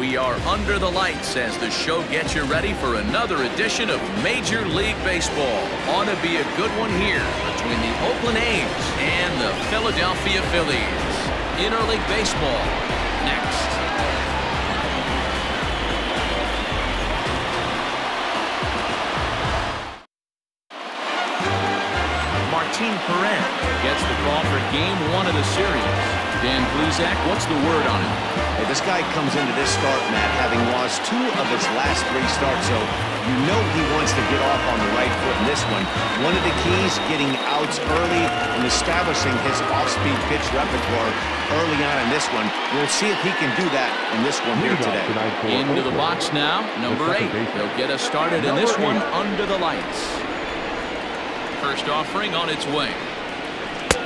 We are under the lights as the show gets you ready for another edition of Major League Baseball. Ought to be a good one here between the Oakland A's and the Philadelphia Phillies. Interleague Baseball next. Martin Perez gets the call for game one of the series. Dan Plesac, what's the word on him? Hey, this guy comes into this start, Matt, having lost two of his last three starts, so you know he wants to get off on the right foot in this one. One of the keys, getting outs early and establishing his off-speed pitch repertoire early on in this one. We'll see if he can do that in this one here today. Into the box now, number eight. They'll get us started in this one under the lights. First offering on its way.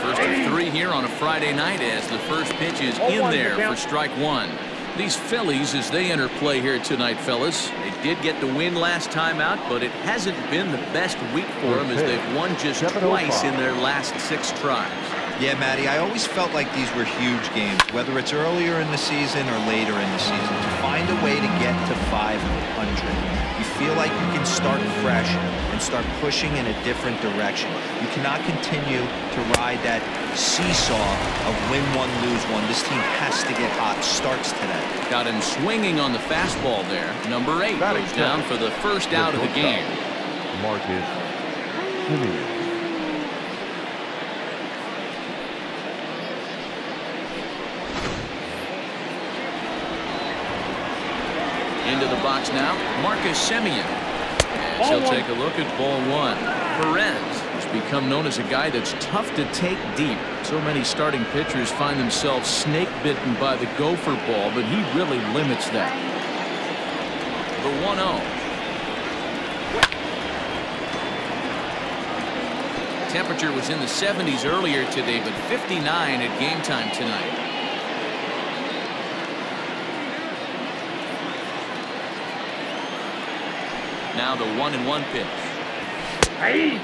First of three here on a Friday night as the first pitch is in there for strike one. These Phillies, as they enter play here tonight, fellas, they did get the win last time out, but it hasn't been the best week for them as they've won just twice in their last six tries. Yeah, Matty, I always felt like these were huge games, whether it's earlier in the season or later in the season, to find a way to get to 500 you feel like you can start fresh and start pushing in a different direction. You cannot continue to ride that seesaw of win one, lose one. This team has to get hot. Starts today. Got him swinging on the fastball there. Number eight goes down for the first out of the game. Marcus Semien. Into the box now, Marcus Semien. And he'll take a look at ball one. Perez has become known as a guy that's tough to take deep. So many starting pitchers find themselves snake bitten by the gopher ball, but he really limits that. The 1-0. Temperature was in the 70s earlier today, but 59 at game time tonight. Now the one and one pitch. Hey.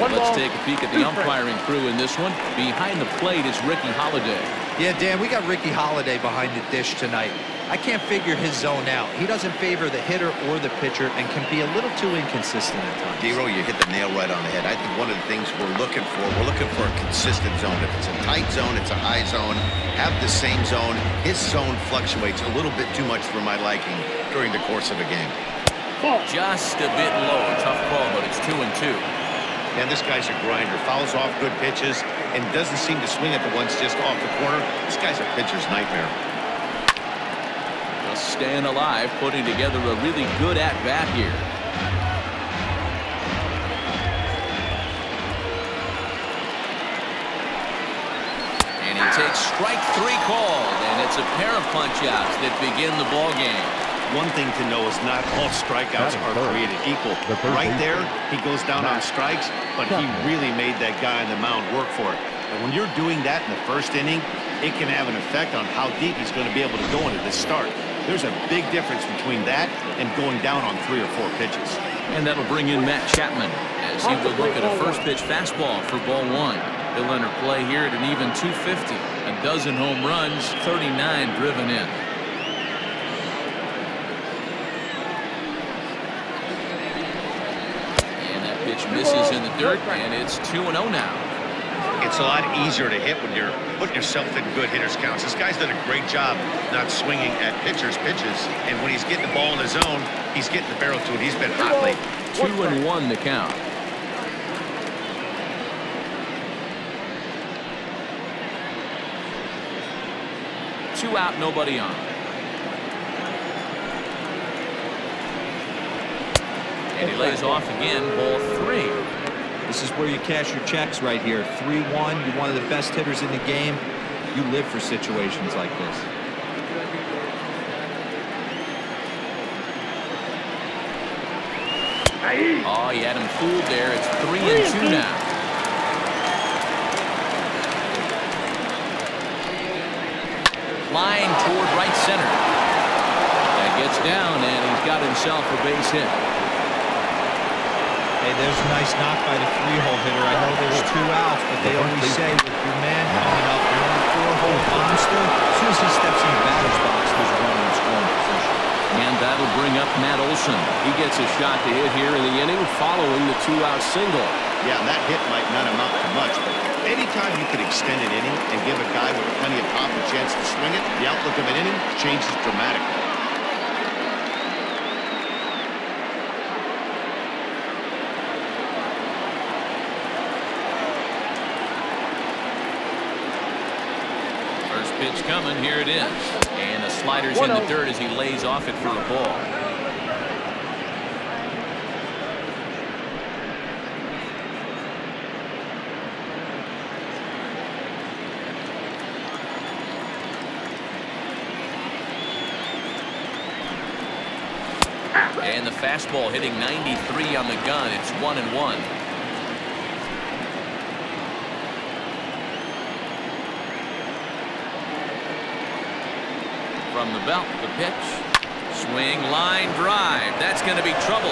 One Let's take a peek at the umpiring crew in this one. Behind the plate is Ricky Holiday. Yeah, Dan, we got Ricky Holiday behind the dish tonight. I can't figure his zone out. He doesn't favor the hitter or the pitcher and can be a little too inconsistent at times. Dero, you hit the nail right on the head. I think one of the things we're looking for, we're looking for a consistent zone. If it's a tight zone, it's a high zone. Have the same zone. His zone fluctuates a little bit too much for my liking during the course of a game. Just a bit low. Tough call, but it's two and two. And this guy's a grinder. Fouls off good pitches and doesn't seem to swing at the ones just off the corner. This guy's a pitcher's nightmare. Just staying alive, putting together a really good at-bat here. And he takes strike three called, and it's a pair of punch-outs that begin the ball game one thing to know is not all strikeouts are created equal. Right there, he goes down on strikes, but he really made that guy on the mound work for it. And when you're doing that in the first inning, it can have an effect on how deep he's going to be able to go into this start. There's a big difference between that and going down on three or four pitches. And that'll bring in Matt Chapman as he will look at a first pitch fastball for ball one. He'll enter play here at an even 250. A dozen home runs, 39 driven in. Misses in the dirt, and it's 2-0 now. It's a lot easier to hit when you're putting yourself in good hitters counts. This guy's done a great job not swinging at pitchers' pitches, and when he's getting the ball in his zone, he's getting the barrel to it. He's been hot late. Two and one the count. Two out, nobody on. And he lays off again, ball three. This is where you cash your checks right here. 3-1, you're one of the best hitters in the game. You live for situations like this. Oh, he had him fooled there. It's three and two now. Line toward right center. That gets down, and he's got himself a base hit. Hey, there's a nice knock by the three-hole hitter. I know there's two outs, but they always say with your man coming up, the number four-hole monster, as soon as he steps in the batter's box, there's one runner in scoring position. And that'll bring up Matt Olson. He gets a shot to hit here in the inning following the two-out single. Yeah, that hit might not amount to much, but anytime you can extend an inning and give a guy with plenty of pop a chance to swing it, the outlook of an inning changes dramatically. Coming. Here it is. And the slider's in the oh. dirt as he lays off it for a ball. And the fastball hitting 93 on the gun. It's one and one. From the belt, the pitch. Swing, line, drive. That's going to be trouble.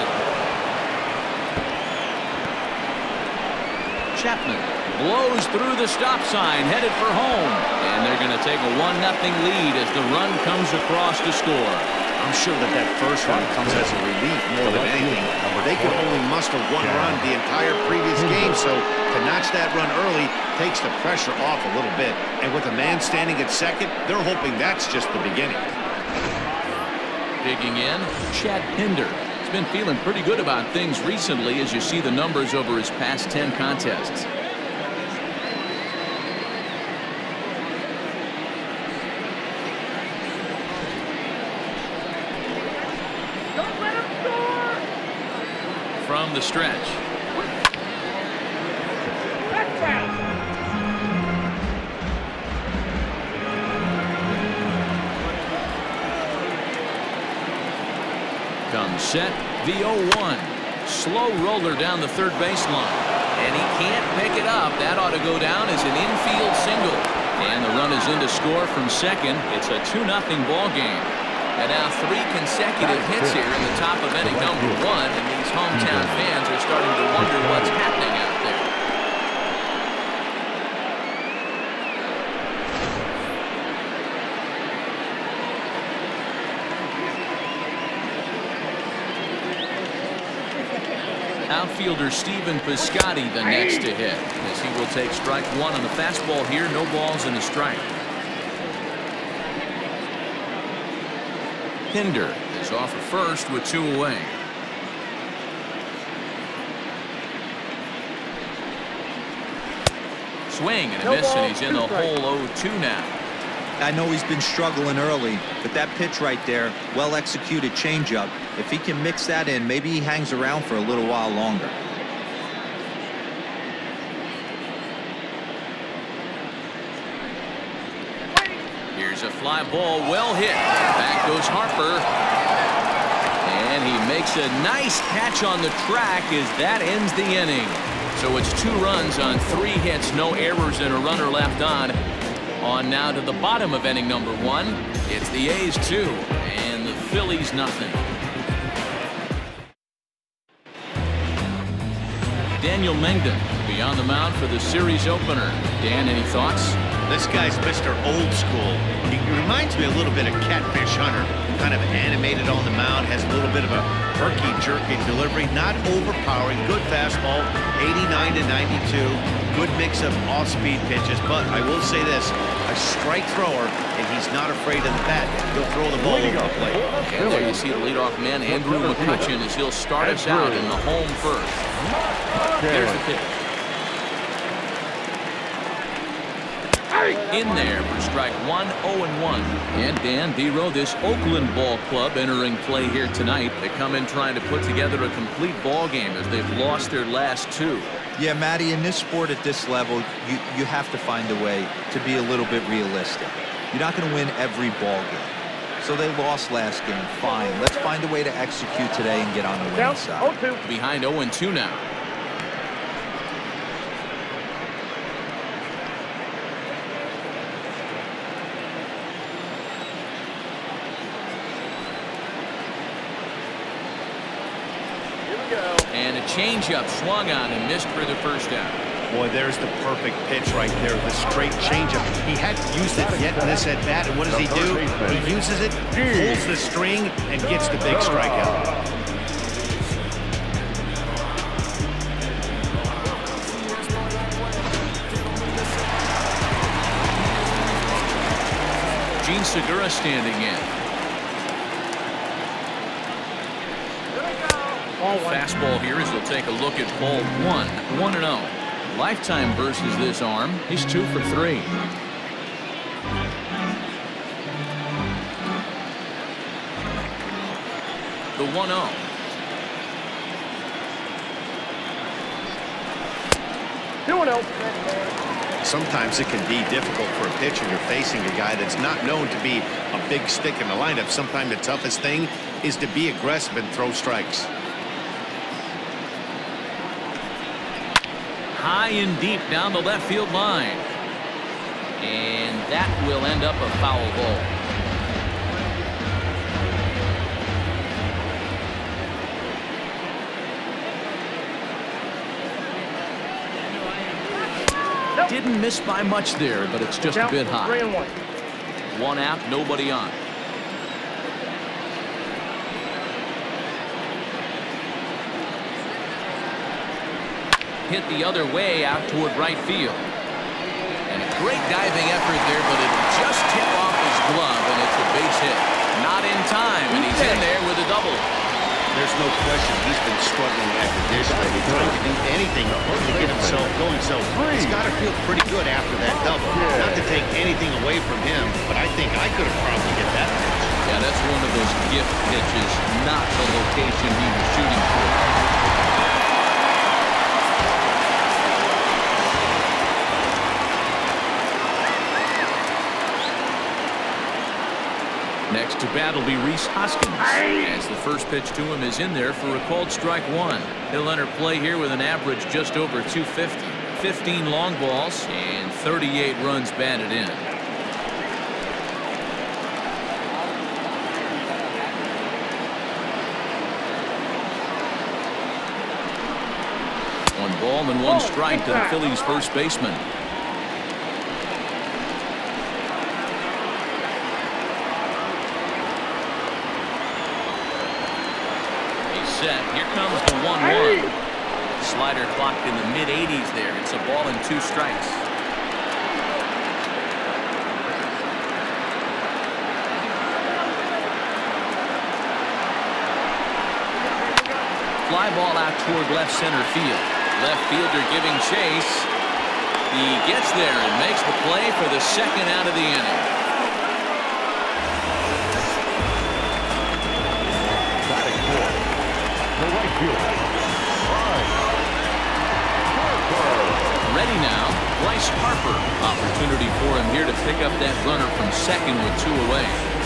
Chapman blows through the stop sign, headed for home. And they're going to take a 1-0 lead as the run comes across to score. I'm sure that that first run comes as a relief more than anything. They could only muster one run the entire previous game, so to notch that run early takes the pressure off a little bit. And with a man standing at second, they're hoping that's just the beginning. Digging in, Chad Pinder. He's been feeling pretty good about things recently as you see the numbers over his past 10 contests. from the stretch. Comes set, the 0-1. Slow roller down the third baseline. And he can't pick it up. That ought to go down as an infield single. And the run is in to score from second. It's a 2-0 ball game. And now three consecutive hits here in the top of inning number one, and these hometown fans are starting to wonder what's happening out there. Outfielder Stephen Piscotty the next to hit as he will take strike one on the fastball here. No balls in a strike. Pinder is off at first with two away. Swing and a miss, and he's in the hole 0-2 now. I know he's been struggling early, but that pitch right there, well executed changeup. If he can mix that in, maybe he hangs around for a little while longer. Here's a fly ball well hit. Goes Harper. And he makes a nice catch on the track as that ends the inning. So it's two runs on three hits, no errors, and a runner left on. On now to the bottom of inning number one. It's the A's two and the Phillies nothing. Daniel Mengden beyond the mound for the series opener. Dan, any thoughts? This guy's Mr. Old School. He reminds me a little bit of Catfish Hunter. Kind of animated on the mound, has a little bit of a herky jerky delivery, not overpowering, good fastball, 89 to 92, good mix of off-speed pitches. But I will say this, a strike thrower, and he's not afraid of the bat. He'll throw the ball over the plate. And there you see the leadoff man, Andrew McCutchen, as he'll start us out in the home first. Here's the pitch. In there for strike one, 0 and 1. And Dan Biro, this Oakland ball club entering play here tonight. They come in trying to put together a complete ball game as they've lost their last two. Yeah, Matty, in this sport at this level, you, you have to find a way to be a little bit realistic. You're not going to win every ball game. So they lost last game. Fine. Let's find a way to execute today and get on the winning side. Behind 0 and 2 now. And a changeup swung on and missed for the first out. Boy, there's the perfect pitch right there, the straight changeup. He hadn't used it yet in this at bat, and what does he do? He uses it, pulls the string, and gets the big strikeout. Jean Segura standing in. Fastball here as he'll take a look at ball one, 1 and 0. Lifetime versus this arm. He's two for three. The 1 0. Sometimes it can be difficult for a pitcher. You're facing a guy that's not known to be a big stick in the lineup. Sometimes the toughest thing is to be aggressive and throw strikes. High and deep down the left field line. And that will end up a foul ball. Didn't miss by much there, but it's just a bit high. One out, nobody on. Hit the other way out toward right field. And a great diving effort there, but it just tipped off his glove, and it's a base hit. Not in time, and he's in there with a double. There's no question he's been struggling after this, lately, trying to do anything to get himself going. So he's got to feel pretty good after that double. Not to take anything away from him, but I think I could have probably hit that pitch. Yeah, that's one of those gift pitches, not the location he was shooting for. Next to bat will be Rhys Hoskins as the first pitch to him is in there for a called strike one. He'll enter play here with an average just over 250. 15 long balls and 38 runs batted in. One ball and one oh, strike to the Phillies first baseman. set. Here comes the 1-1. Slider clocked in the mid-80s there. It's a ball and two strikes. Fly ball out toward left center field. Left fielder giving chase. He gets there and makes the play for the second out of the inning. Ready now, Bryce Harper. Opportunity for him here to pick up that runner from second with two away.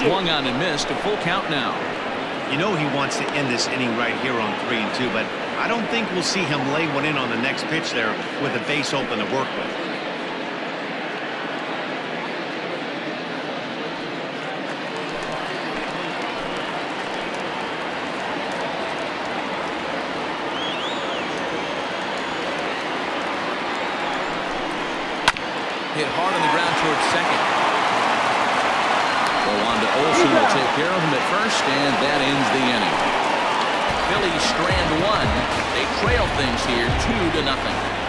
Swung on and missed. A full count now. You know he wants to end this inning right here on three and two, but I don't think we'll see him lay one in on the next pitch there with a base open to work with. Hit hard on the ground towards second. Olson will take care of him at first, and that ends the inning. Phillies strand one. They trail things here two to nothing.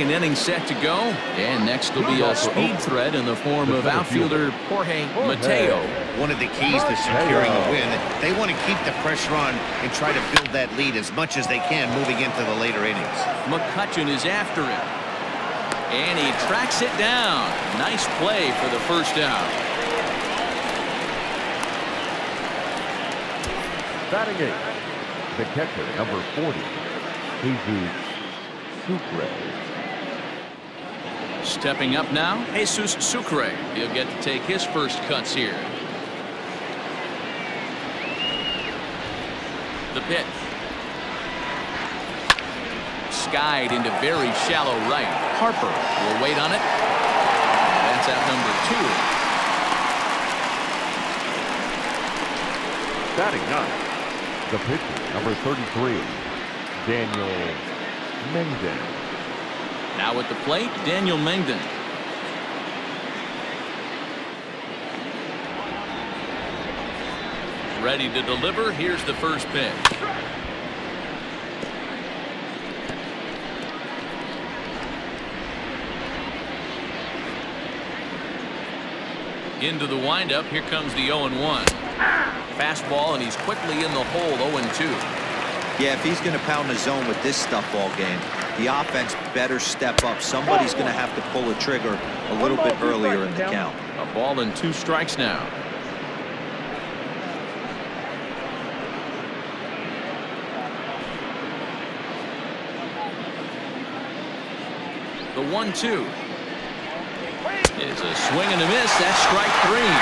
Second inning set to go. And next will be a speed threat in the form of outfielder Jorge Mateo. One of the keys to securing a win, they want to keep the pressure on and try to build that lead as much as they can moving into the later innings. McCutchen is after him. And he tracks it down. Nice play for the first down. Batting eight, the catcher, number 40, Jesus Sucre. Stepping up now, Jesus Sucre. He'll get to take his first cuts here. The pitch. Skied into very shallow right. Harper will wait on it. That's out number two. Batting nine, the pitcher, number 33, Daniel Mengden. Now at the plate, Daniel Mengden. Ready to deliver. Here's the first pitch. Into the windup. Here comes the 0-1. Fastball, and he's quickly in the hole 0-2. Yeah, if he's going to pound the zone with this stuff all game, the offense better step up. Somebody's going to have to pull a trigger a little bit earlier in the count. A ball and two strikes now. The one-two is a swing and a miss. That's strike three.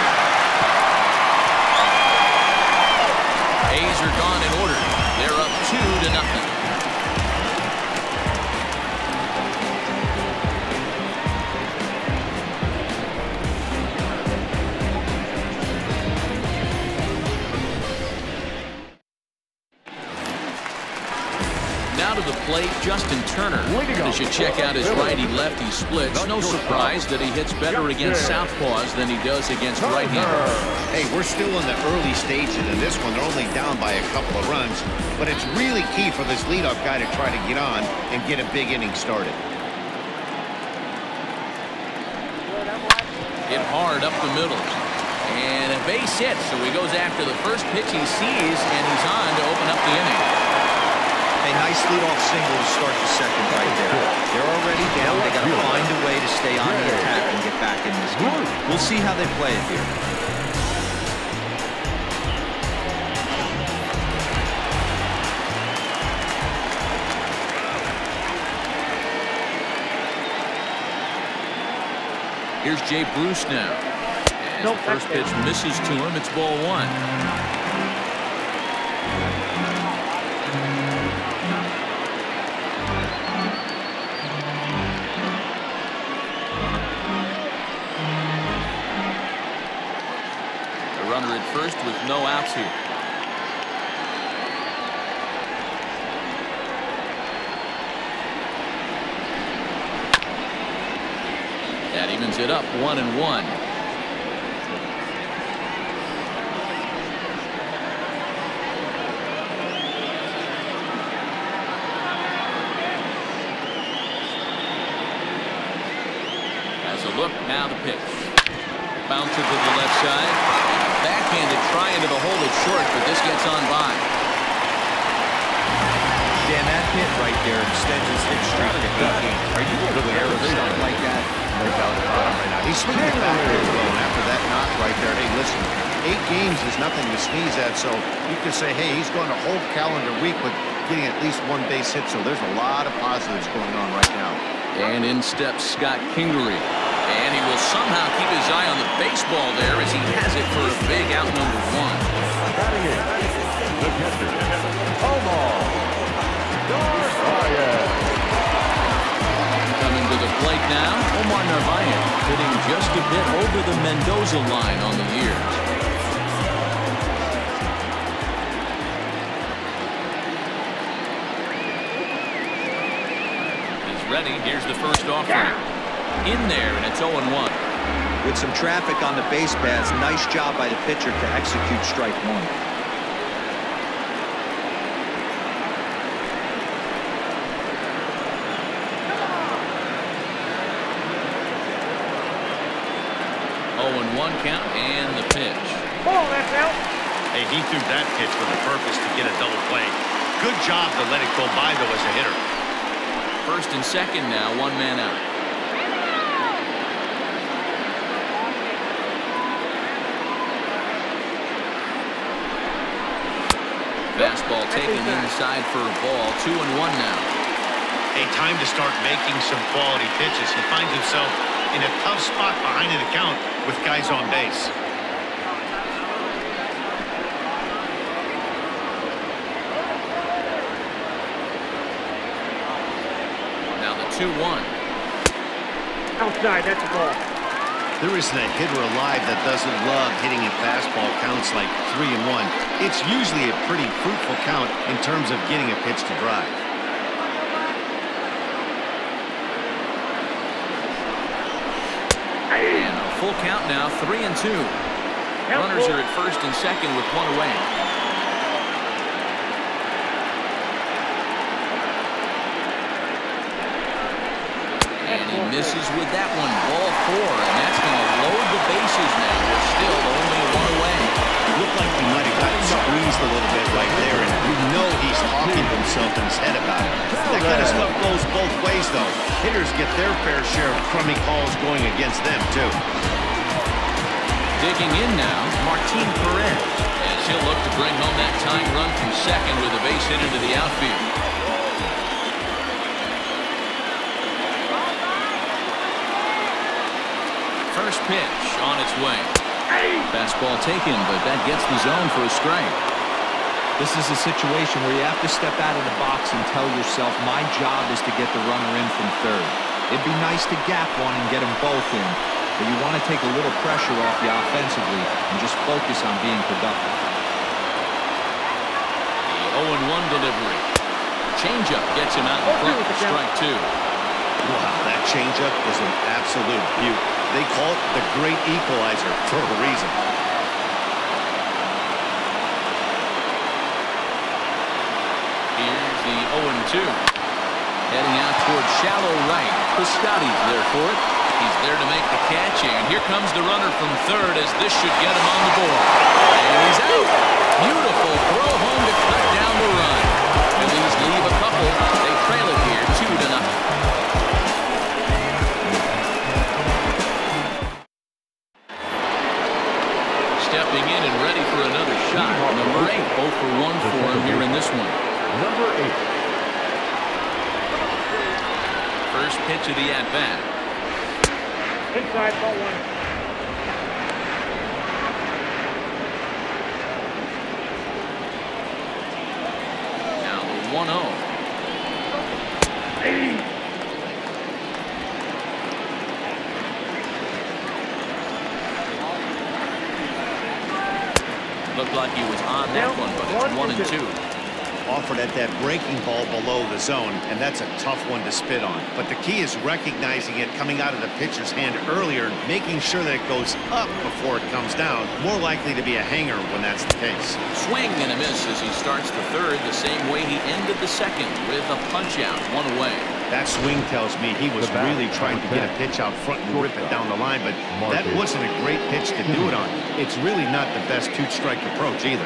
A's are gone in order. They're up two to nothing. Check out his righty-lefty splits, no surprise that he hits better against southpaws than he does against right-handers. Hey, we're still in the early stages in this one. They're only down by a couple of runs, but it's really key for this leadoff guy to try to get on and get a big inning started. Hit hard up the middle. And a base hit, so he goes after the first pitch he sees, and he's on to open up the inning. A nice leadoff single to start the second right there. They're already down. They got to find a way to stay on the attack and get back in this game. We'll see how they play it here. Here's Jay Bruce now. As the first pitch misses to him, it's ball one. No outs here. That evens it up one and one. Games is nothing to sneeze at. So you can say, hey, he's going a whole calendar week with getting at least one base hit. So there's a lot of positives going on right now. And in steps Scott Kingery. And he will somehow keep his eye on the baseball there as he has it for a big out number one. Batting in, the catcher, Omar Narvaez. Coming to the plate now, Omar Narvaez hitting just a bit over the Mendoza line on the year. Ready. Here's the first offering. In there, and it's 0-1. With some traffic on the base paths, nice job by the pitcher to execute strike one. Oh, and one count and the pitch. Ball, that's out. Hey, he threw that pitch with a purpose to get a double play. Good job to let it go by, though, as a hitter. First and second now, one man out. Fastball taken inside for a ball. Two and one now. A time to start making some quality pitches. He finds himself in a tough spot behind an account with guys on base. 2-1. Outside, that's a ball. There isn't a hitter alive that doesn't love hitting in fastball counts like 3 and 1. It's usually a pretty fruitful count in terms of getting a pitch to drive. And a full count now, 3 and 2. Runners are at first and second with one away. Misses with that one. Ball four, and that's going to load the bases now. We're still only one away. Looked like he might have gotten squeezed a little bit right there, and you know he's talking to himself in his head about it. That kind of stuff goes both ways, though. Hitters get their fair share of crummy calls going against them, too. Digging in now, Martin Perez, as he'll look to bring home that tying run from second with a base hit into the outfield. First pitch on its way. Fastball taken, but that gets the zone for a strike. This is a situation where you have to step out of the box and tell yourself, my job is to get the runner in from third. It'd be nice to gap one and get them both in, but you want to take a little pressure off you offensively and just focus on being productive. The 0-1 delivery. Changeup gets him out in front for strike two. Wow, that changeup is an absolute beauty. They call it the great equalizer for a reason. Here's the 0-2. Heading out towards shallow right. Piscotty's there for it. He's there to make the catch, and here comes the runner from third as this should get him on the board. And he's out. Beautiful throw home to cut down the run. Phillies leave a couple. They trail it Looked like he was on that one, but it's one and two offered at that breaking ball below the zone, and that's a tough one to spit on. But the key is recognizing it coming out of the pitcher's hand earlier, making sure that it goes up before it comes down. More likely to be a hanger when that's the case. Swing and a miss as he starts the third the same way he ended the second with a punch out, one away. That swing tells me he was really trying to get a pitch out front and rip it down the line, but that wasn't a great pitch to do it on. It's really not the best two-strike approach either.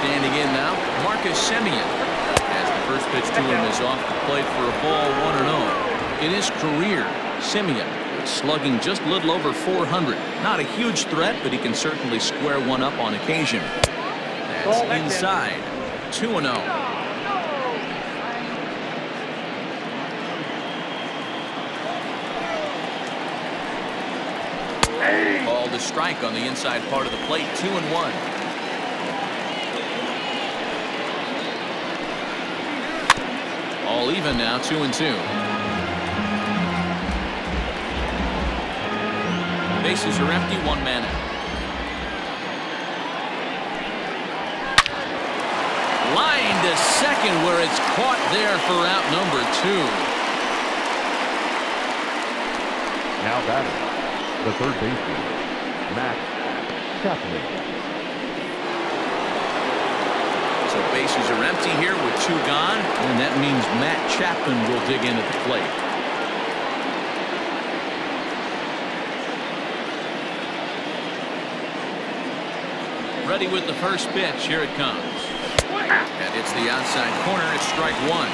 Standing in now, Marcus Semien. As the first pitch to him is off the plate for a ball 1-0. In his career, Semien slugging just a little over 400. Not a huge threat, but he can certainly square one up on occasion. That's inside. 2-0. Ball to strike on the inside part of the plate, two and one. All even now, two and two. Bases are empty, one man out. Second where it's caught there for out number two. Now batting, the third baseman, Matt Chapman. So bases are empty here with two gone, and that means Matt Chapman will dig in at the plate. Ready with the first pitch. Here it comes. And it's the outside corner. It's strike one.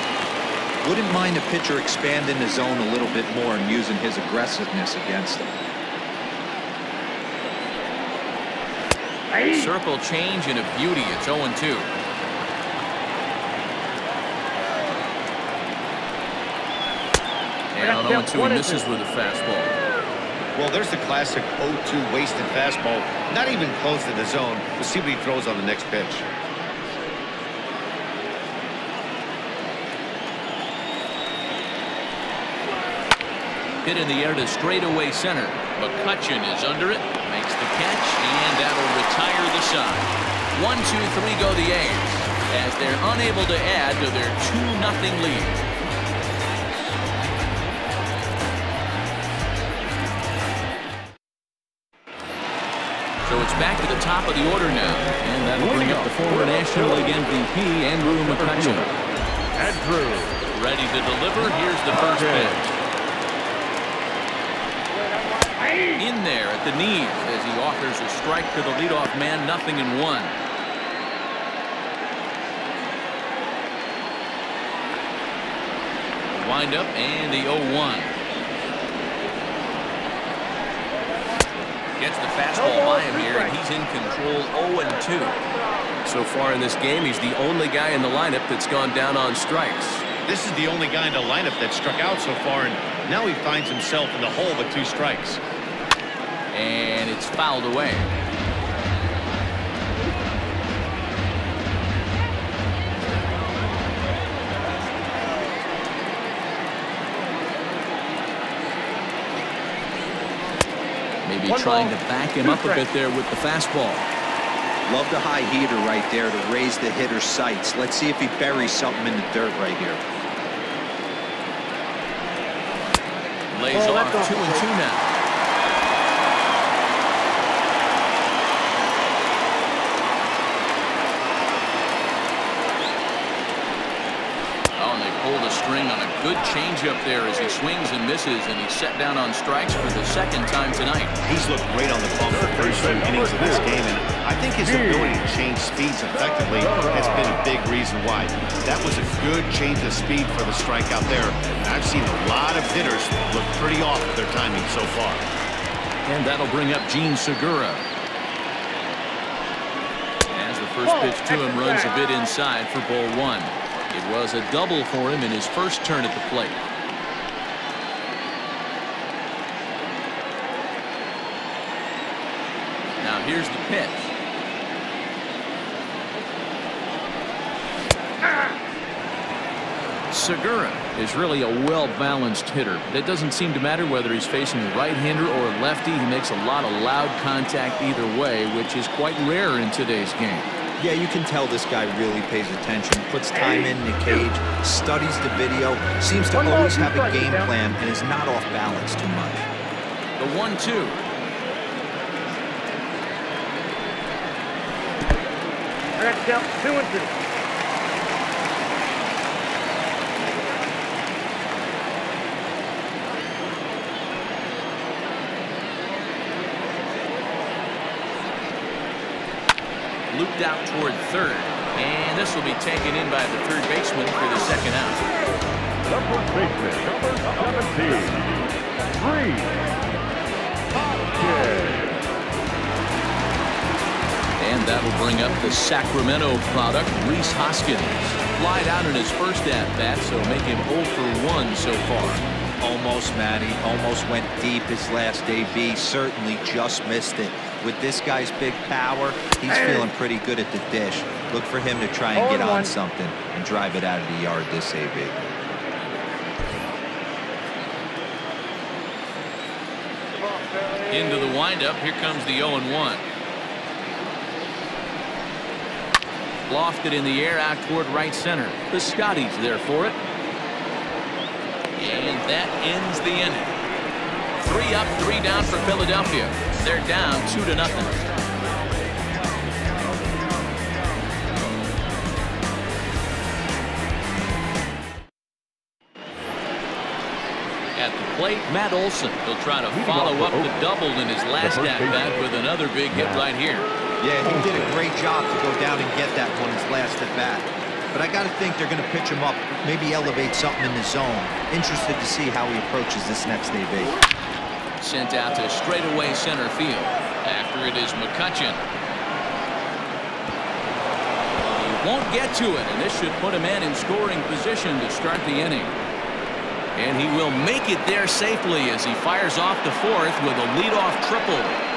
Wouldn't mind a pitcher expanding the zone a little bit more and using his aggressiveness against him. Circle change and a beauty. It's 0-2. And on 0-2 he misses with a fastball. Well, there's the classic 0-2 wasted fastball. Not even close to the zone. We'll see what he throws on the next pitch. Hit in the air to straightaway center. McCutchen is under it, makes the catch, and that'll retire the side. One, two, three go the A's as they're unable to add to their 2-0 lead. So it's back to the top of the order now. And that'll bring up the former National League MVP, Andrew McCutchen. Andrew. Ready to deliver. Here's the first pitch. In there at the knees as he offers a strike to the leadoff man, nothing in one. Wind up and the 0-1. Gets the fastball by him here, and he's in control 0-2. So far in this game, he's the only guy in the lineup that's gone down on strikes. This is the only guy in the lineup that struck out so far, and now he finds himself in the hole with two strikes. And it's fouled away. Maybe One trying ball. to back him up a bit there with the fastball. Love the high heater right there to raise the hitter's sights. Let's see if he buries something in the dirt right here. Lays oh, off two and two now. pulled a string on a good changeup there as he swings and misses, and he's set down on strikes for the second time tonight. He's looked great on the bump the first few innings of this game, and I think his ability to change speeds effectively has been a big reason why. That was a good change of speed for the strikeout there. And I've seen a lot of hitters look pretty off with their timing so far. And that'll bring up Jean Segura. As the first pitch to him runs a bit inside for ball one. It was a double for him in his first turn at the plate. Now here's the pitch. Segura is really a well-balanced hitter. It doesn't seem to matter whether he's facing a right-hander or a lefty. He makes a lot of loud contact either way, which is quite rare in today's game. Yeah, you can tell this guy really pays attention, puts time in the cage, studies the video, seems to always have a game plan, and is not off balance too much. The one-two. That's two and two. Looped out toward third. And this will be taken in by the third baseman for the second out. First baseman, number 17, Rhys Hoskins. And that'll bring up the Sacramento product, Rhys Hoskins. Flied out in his first at-bat, so make him 0 for 1 so far. Almost, Matty. Almost went deep his last AB. Certainly just missed it. With this guy's big power, he's feeling pretty good at the dish. Look for him to try and get on something and drive it out of the yard this AB. Into the windup. Here comes the 0 1. Lofted in the air out toward right center. Piscotty's there for it. And that ends the inning. Three up, three down for Philadelphia. They're down two to nothing. At the plate, Matt Olson. He'll try to follow up the double in his last at bat with another big hit right here. Yeah, he did a great job to go down and get that one his last at bat. But I got to think they're going to pitch him up, maybe elevate something in the zone. Interested to see how he approaches this next AB. Sent out to straightaway center field. After it is McCutchen. He won't get to it, and this should put him in in scoring position to start the inning. And he will make it there safely as he fires off the fourth with a leadoff triple.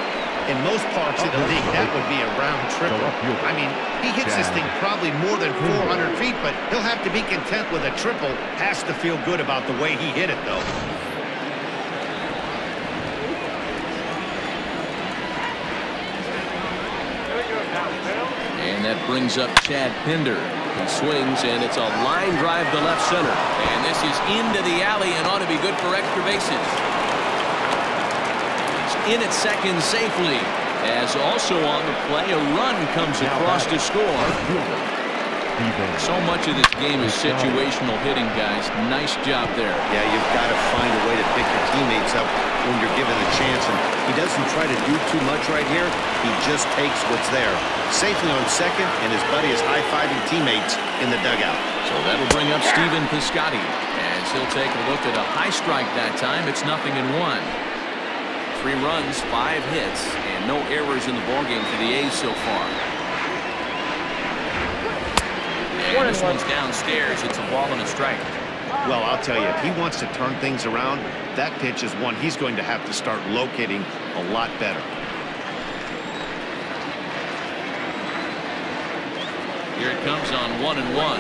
In most parts of the league, that would be a round triple. I mean, he hits this thing probably more than 400 feet, but he'll have to be content with a triple. Has to feel good about the way he hit it, though. And that brings up Chad Pinder. He swings, and it's a line drive to left center. And this is into the alley and ought to be good for extra bases. He's in at second safely. As also on the play, a run comes across to score. So much of this game is situational hitting, guys. Nice job there. Yeah, you've got to find a way to pick your teammates up when you're given a chance. And he doesn't try to do too much right here. He just takes what's there. Safely on second, and his buddy is high-fiving teammates in the dugout. So that'll bring up Stephen Piscotty. As he'll take a look at a high strike that time. It's nothing in one. Three runs, five hits, and no errors in the ballgame for the A's so far. And this one's downstairs. It's a ball and a strike. Well, I'll tell you, if he wants to turn things around, that pitch is one he's going to have to start locating a lot better. Here it comes on one and one.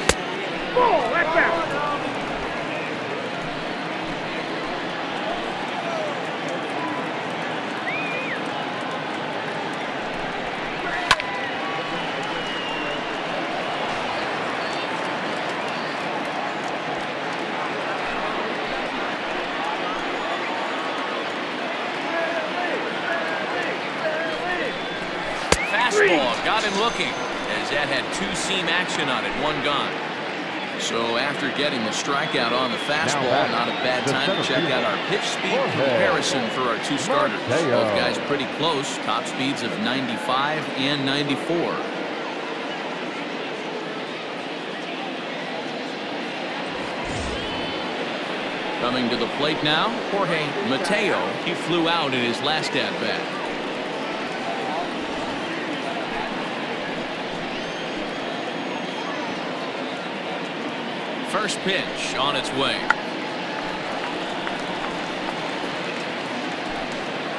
Oh, that's out. Fastball got him looking as that had two seam action on it, one gone. So after getting the strikeout on the fastball, not a bad time to check out our pitch speed comparison for our two starters. Both guys pretty close, top speeds of 95 and 94. Coming to the plate now, Jorge Mateo. He flew out in his last at-bat. First pitch on its way.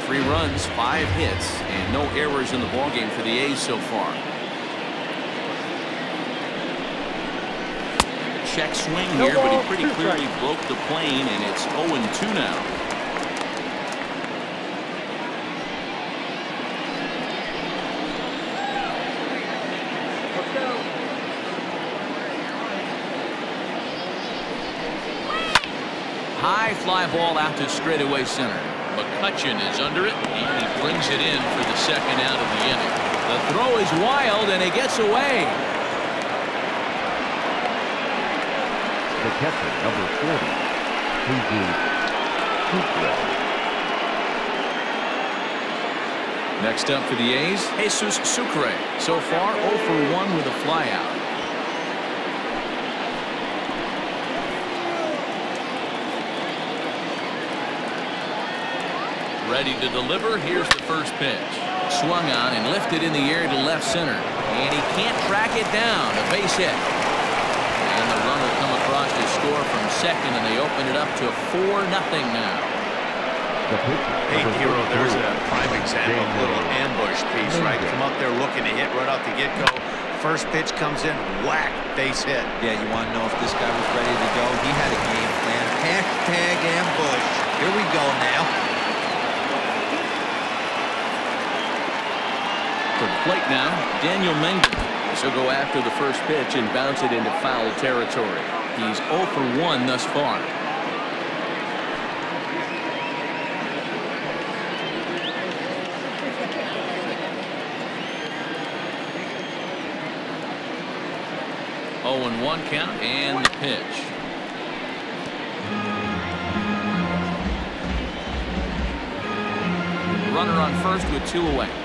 Three runs, five hits, and no errors in the ballgame for the A's so far. Check swing here, but he pretty clearly broke the plane, and it's 0-2 now. High fly ball out to straightaway center. McCutchen is under it, and he brings it in for the second out of the inning. The throw is wild, and he gets away. The catcher, number 40, Jesus Sucre. Next up for the A's, Jesus Sucre. So far, 0 for 1 with a flyout. Ready to deliver. Here's the first pitch. Swung on and lifted in the air to left center. And he can't track it down. A base hit. And the run will come across to score from second, and they open it up to 4 nothing now. Hey, Hero, there's a prime example of a little ambush piece, right? Come up there looking to hit right off the get-go. First pitch comes in, whack, base hit. Yeah, you want to know if this guy was ready to go? He had a game plan. Hashtag ambush. Here we go now. For the plate now, Daniel Mengen. He'll go after the first pitch and bounce it into foul territory. He's 0 for 1 thus far. Oh and 1 count and the pitch. Runner on first with two away.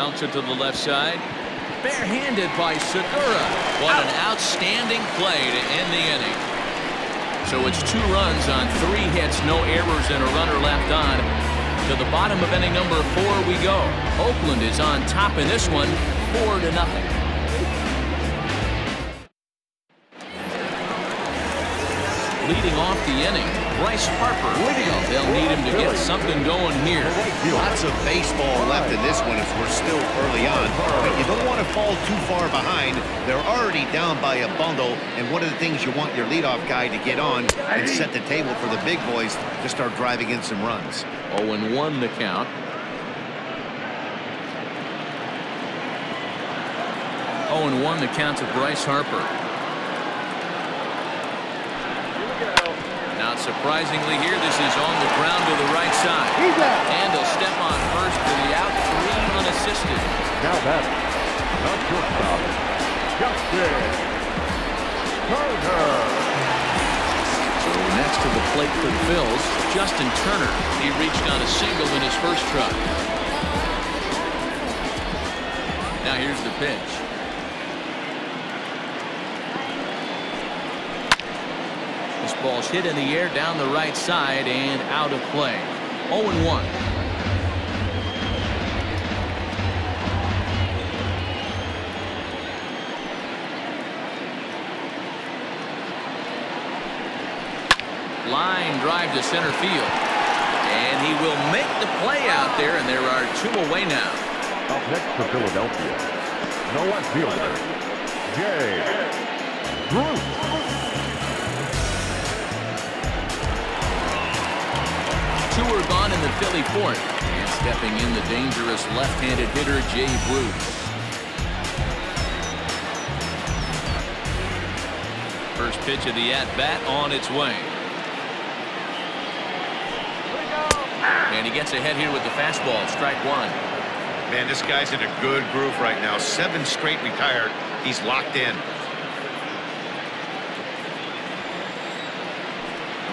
Bouncer to the left side. Barehanded by Segura. What an outstanding play to end the inning. So it's two runs on three hits, no errors, and a runner left on. To the bottom of inning number four we go. Oakland is on top in this one, four to nothing. Leading off the inning, Bryce Harper. They'll need him to get something going here. Lots of baseball left in this one as we're still early on. But you don't want to fall too far behind. They're already down by a bundle, and one of the things you want your leadoff guy to get on and set the table for the big boys to start driving in some runs. 0-1 the count. Oh, and one the count to Bryce Harper. Not surprisingly here, this is on the ground to the right side. And he'll step on first for the out, three unassisted. Now that, not shortstop, Justin Turner. So next to the plate for the Phils, Justin Turner. He reached on a single in his first truck. Now here's the pitch. Ball's hit in the air down the right side and out of play. 0-1. Line drive to center field. And he will make the play out there, and there are two away now. Up next for Philadelphia, the left fielder, Jay Bruce. Two are gone in the Philly fourth. And stepping in the dangerous left-handed hitter, Jay Bruce. First pitch of the at-bat on its way. And he gets ahead here with the fastball, strike one. Man, this guy's in a good groove right now. Seven straight retired. He's locked in.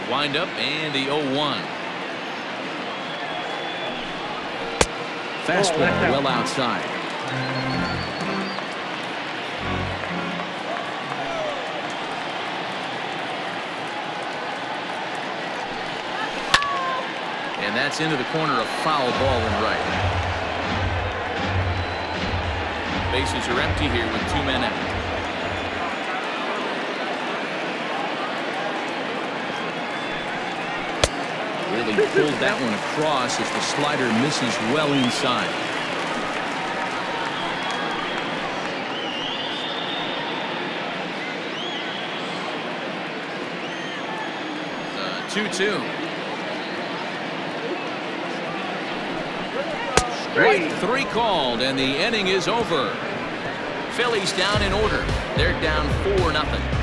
Wind up and the 0-1. Fastball well outside. And that's into the corner, a foul ball and right. Bases are empty here with two men out. Pulled that one across as the slider misses well inside. Uh, 2-2. Strike three called, and the inning is over. Phillies down in order. They're down 4 nothing.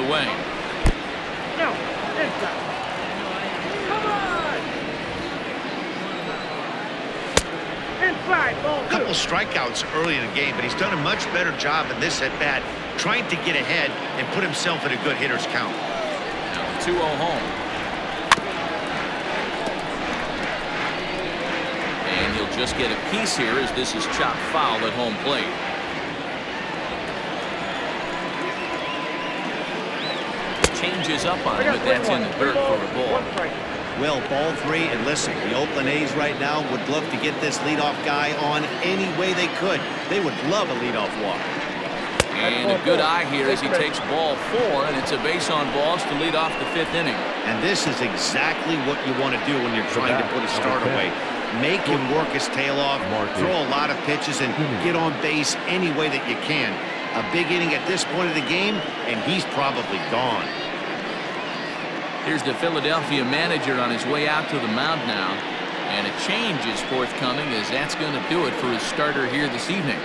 the way. No, Come on! Ball two. Couple strikeouts early in the game, but he's done a much better job in this at bat, trying to get ahead and put himself in a good hitter's count. 2-0 home. just get a piece here as this is chopped foul at home plate. Changes up on him, but that's in the dirt for a ball. Well, ball three, and listen, the Oakland A's right now would love to get this leadoff guy on any way they could. They would love a leadoff walk. And a good eye here as he takes ball four, and it's a base on balls to lead off the fifth inning. And this is exactly what you want to do when you're trying to put a start away. Make him work his tail off, throw a lot of pitches, and get on base any way that you can. A big inning at this point of the game, and he's probably gone. Here's the Philadelphia manager on his way out to the mound now. And a change is forthcoming as that's going to do it for his starter here this evening.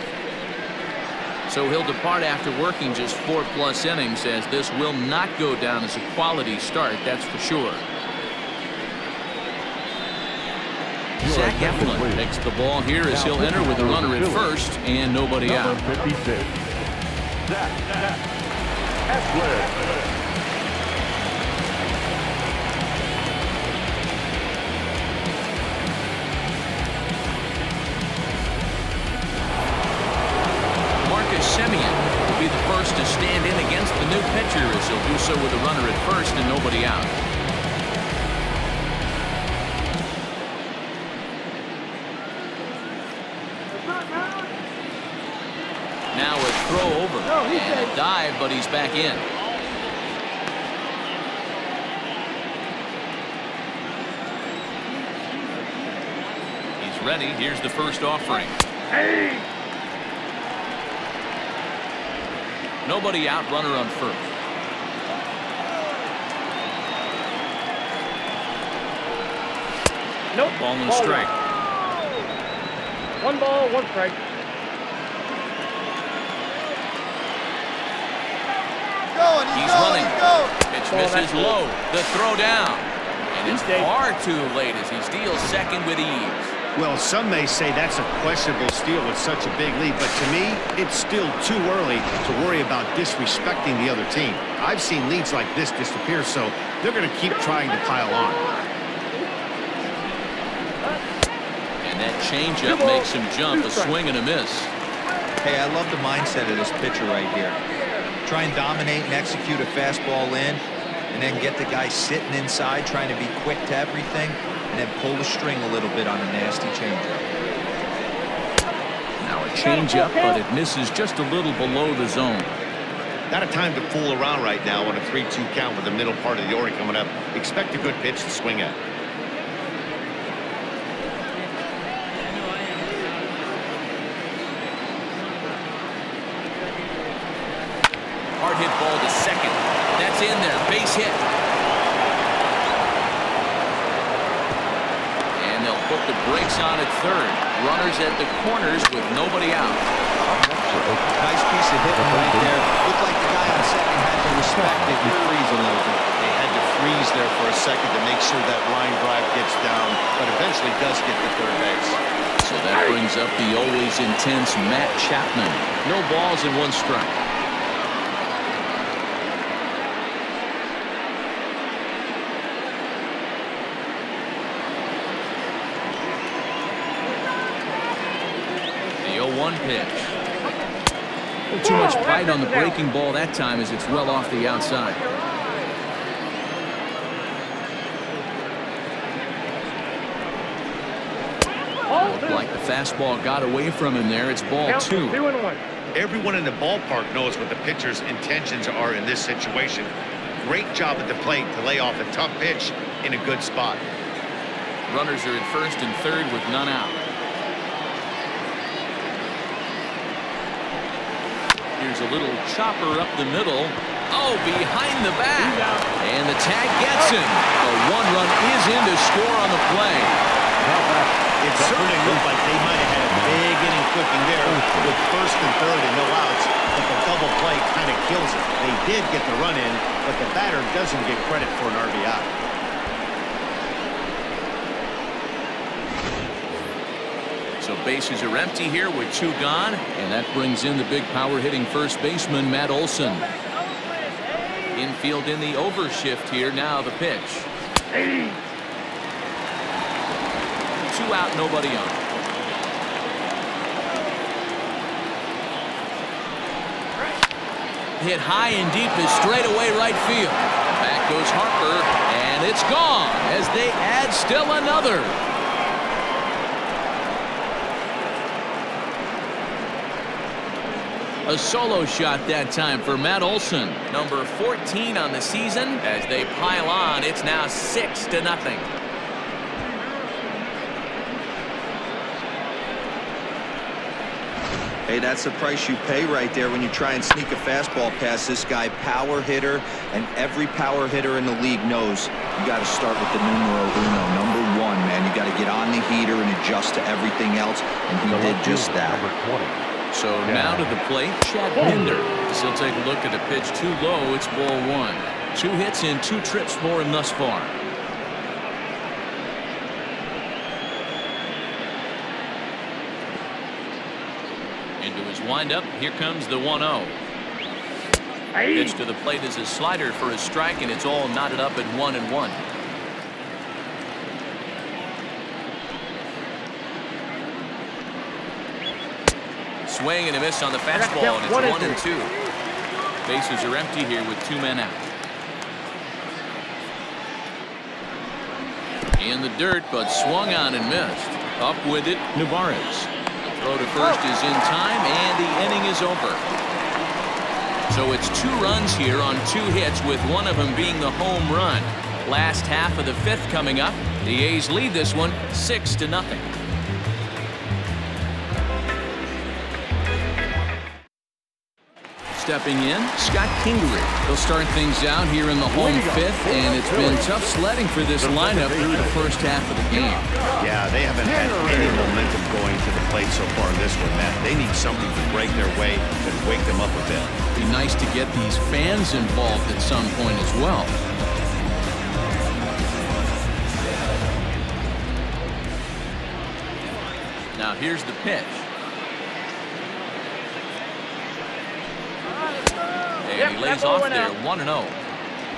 So he'll depart after working just four plus innings as this will not go down as a quality start, that's for sure. Zach Eflin takes the ball here as he'll enter with a runner at first and nobody out. 56. Zach Eflin. So with a runner at first and nobody out. Now a throw over and a dive, but he's back in. He's ready. Here's the first offering. Hey! Nobody out, runner on first. Nope. Ball and strike. One ball, one strike. Going, he's, he's running. Go. Pitch Ball, misses low. The throw down. And it's dead. far too late as he steals second with ease. Well, some may say that's a questionable steal with such a big lead, but to me, it's still too early to worry about disrespecting the other team. I've seen leads like this disappear, so they're going to keep trying to pile on. And that changeup makes him jump. A swing and a miss. Hey, I love the mindset of this pitcher right here. Try and dominate and execute a fastball in, and then get the guy sitting inside trying to be quick to everything, and then pull the string a little bit on a nasty changeup. Now a changeup, but it misses just a little below the zone. Not a time to fool around right now on a 3-2 count with the middle part of the order coming up. Expect a good pitch to swing at. Hard hit ball to second. That's in there. Base hit. And they'll put the brakes on at third. Runners at the corners with nobody out. Nice piece of hitting right there. Looked like the guy on second had to respect it and freeze a little bit. They had to freeze there for a second to make sure that line drive gets down, but eventually does get to third base. So that brings up intense Matt Chapman. No balls in one strike. The 0-1 pitch. Too much bite on the breaking ball that time as it's well off the outside. Looked like the fastball got away from him there. It's ball Count two. two and one. Everyone in the ballpark knows what the pitcher's intentions are in this situation. Great job at the plate to lay off a tough pitch in a good spot. Runners are at first and third with none out. Here's a little chopper up the middle. Oh, behind the back. And the tag gets him. A one run is in to score on the play. It certainly looked like they might have had a big inning cooking there with first and third and no outs, but the double play kind of kills it. They did get the run in, but the batter doesn't get credit for an RBI. So bases are empty here with two gone. And that brings in the big power hitting first baseman, Matt Olson. Infield in the overshift here. Now the pitch. Two out, nobody on. Hit high and deep is straightaway right field. Back goes Harper, and it's gone as they add still another. A solo shot that time for Matt Olson. Number 14 on the season. As they pile on, it's now 6 to nothing. Hey, that's the price you pay right there when you try and sneak a fastball past this guy. Power hitter, and every power hitter in the league knows you got to start with the numero uno, number one, man. You got to get on the heater and adjust to everything else, and he did just that. So now to the plate, Chad Pinder. He'll take a look at a pitch too low. It's ball one. Two hits in two trips for him thus far. Into his windup. Here comes the 1-0. Pitch to the plate is a slider for a strike, and it's all knotted up at one and one. Swing and a miss on the fastball, and it's one, and two. Bases are empty here with two men out. In the dirt, but swung on and missed. Up with it, Narvaez. Throw to first is in time, and the inning is over. So it's two runs here on two hits, with one of them being the home run. Last half of the fifth coming up. The A's lead this one six to nothing. Stepping in, Scott Kingery. He'll start things out here in the home fifth, and it's been tough sledding for this lineup through the first half of the game. Yeah, they haven't had any momentum going to the plate so far in this one, Matt. They need something to break their way and wake them up a bit. Be nice to get these fans involved at some point as well. Now here's the pitch. And he lays off there 1-0.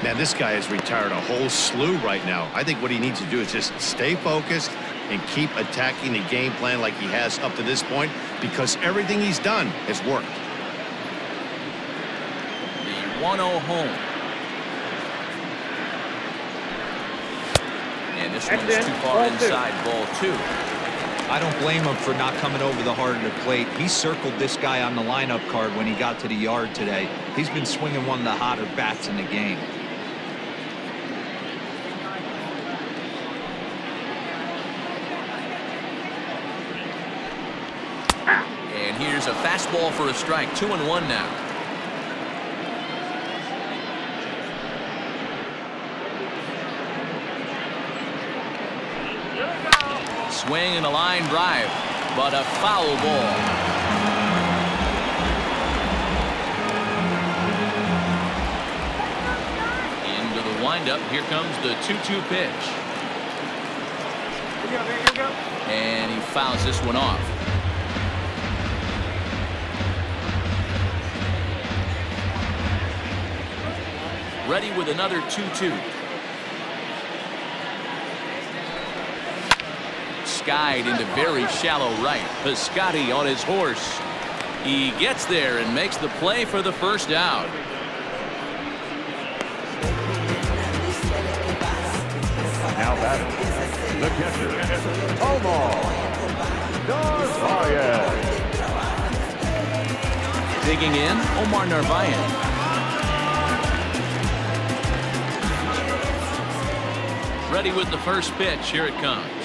Man, this guy has retired a whole slew right now. I think what he needs to do is just stay focused and keep attacking the game plan like he has up to this point because everything he's done has worked. The 1-0 home. And this That's one's in. too far ball inside two. ball two. I don't blame him for not coming over the heart of the plate. He circled this guy on the lineup card when he got to the yard today. He's been swinging one of the hotter bats in the game. And here's a fastball for a strike. Two and one now. Swing and a line drive, but a foul ball. Into the windup. Here comes the 2-2 pitch. And he fouls this one off. Ready with another 2-2. Skied into very shallow right. Piscotty on his horse. He gets there and makes the play for the first out. Now batting, the catcher, Omar Narvaez. Digging in, Omar Narvaez. Ready with the first pitch. Here it comes.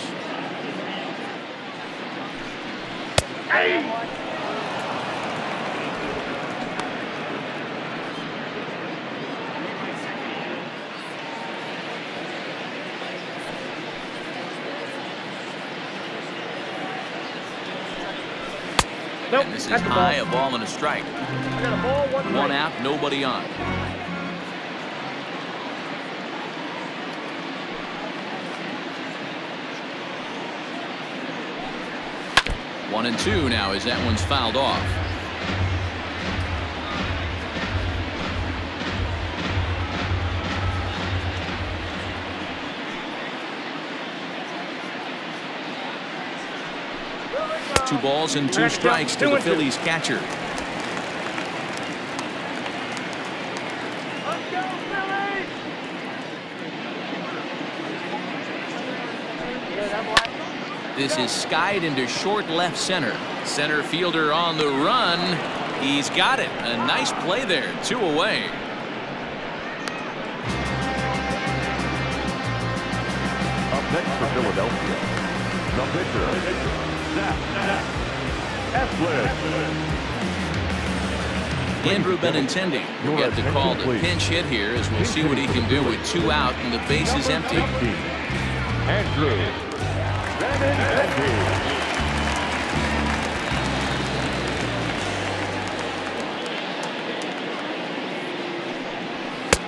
Nope, and this is high, ball. a ball and a strike. A ball, one, one out, nobody on. One and two now as that one's fouled off. Balls and two strikes to the Phillies catcher. This is skied into short left center. Center fielder on the run. He's got it. A nice play there. Two away. Up next for Philadelphia, the pitcher, Zach Eflin. Andrew Benintendi will get the call to pinch hit here as we'll see what he can do with two out and the base is empty. Andrew Benintendi.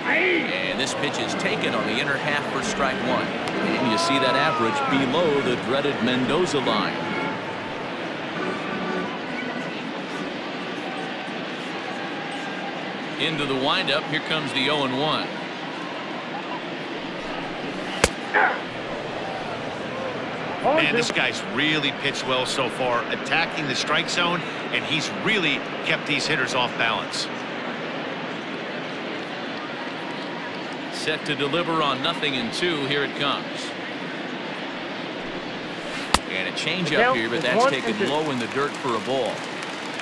And this pitch is taken on the inner half for strike one. And you see that average below the dreaded Mendoza line. Into the windup. Here comes the 0 and 1. Man, this guy's really pitched well so far, attacking the strike zone, and he's really kept these hitters off balance. Set to deliver on nothing in two. Here it comes. And a changeup here, but that's taken low in the dirt for a ball.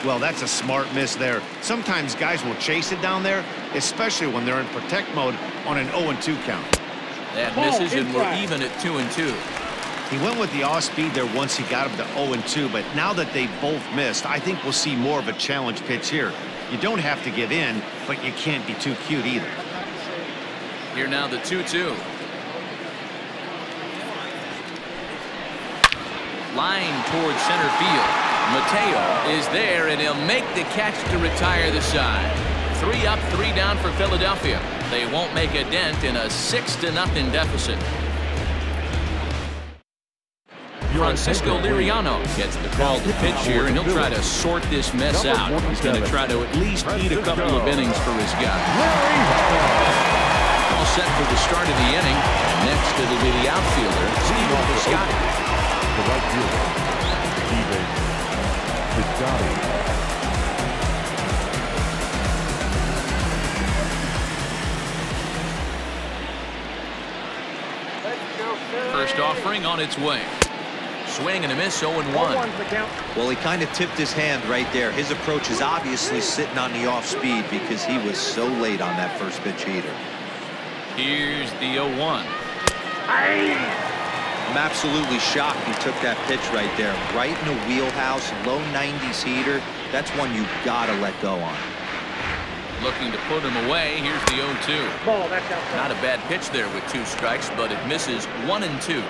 Well, that's a smart miss there. Sometimes guys will chase it down there, especially when they're in protect mode on an 0-2 count. That misses, and we're even at 2 and 2. He went with the off speed there once he got him to 0-2, but now that they both missed, I think we'll see more of a challenge pitch here. You don't have to give in, but you can't be too cute either. Here now the 2-2. Line towards center field. Mateo is there, and he'll make the catch to retire the side. Three up, three down for Philadelphia. They won't make a dent in a six to nothing deficit. Francisco Liriano gets the call to pitch here, and he'll try to sort this mess out. He's going to try to at least eat a couple of innings for his guy. All set for the start of the inning. Next, it'll be the outfielder, Stephen Scott. The right fielder, Piscotty. First offering on its way. Swing and a miss 0 1. Well, he kind of tipped his hand right there. His approach is obviously sitting on the off speed because he was so late on that first pitch heater. Here's the 0 1. I'm absolutely shocked he took that pitch right there. Right in the wheelhouse, low 90s heater. That's one you got to let go on. Looking to put him away. Here's the 0 2. Ball, that's outside. Not a bad pitch there with two strikes, but it misses 1 and 2.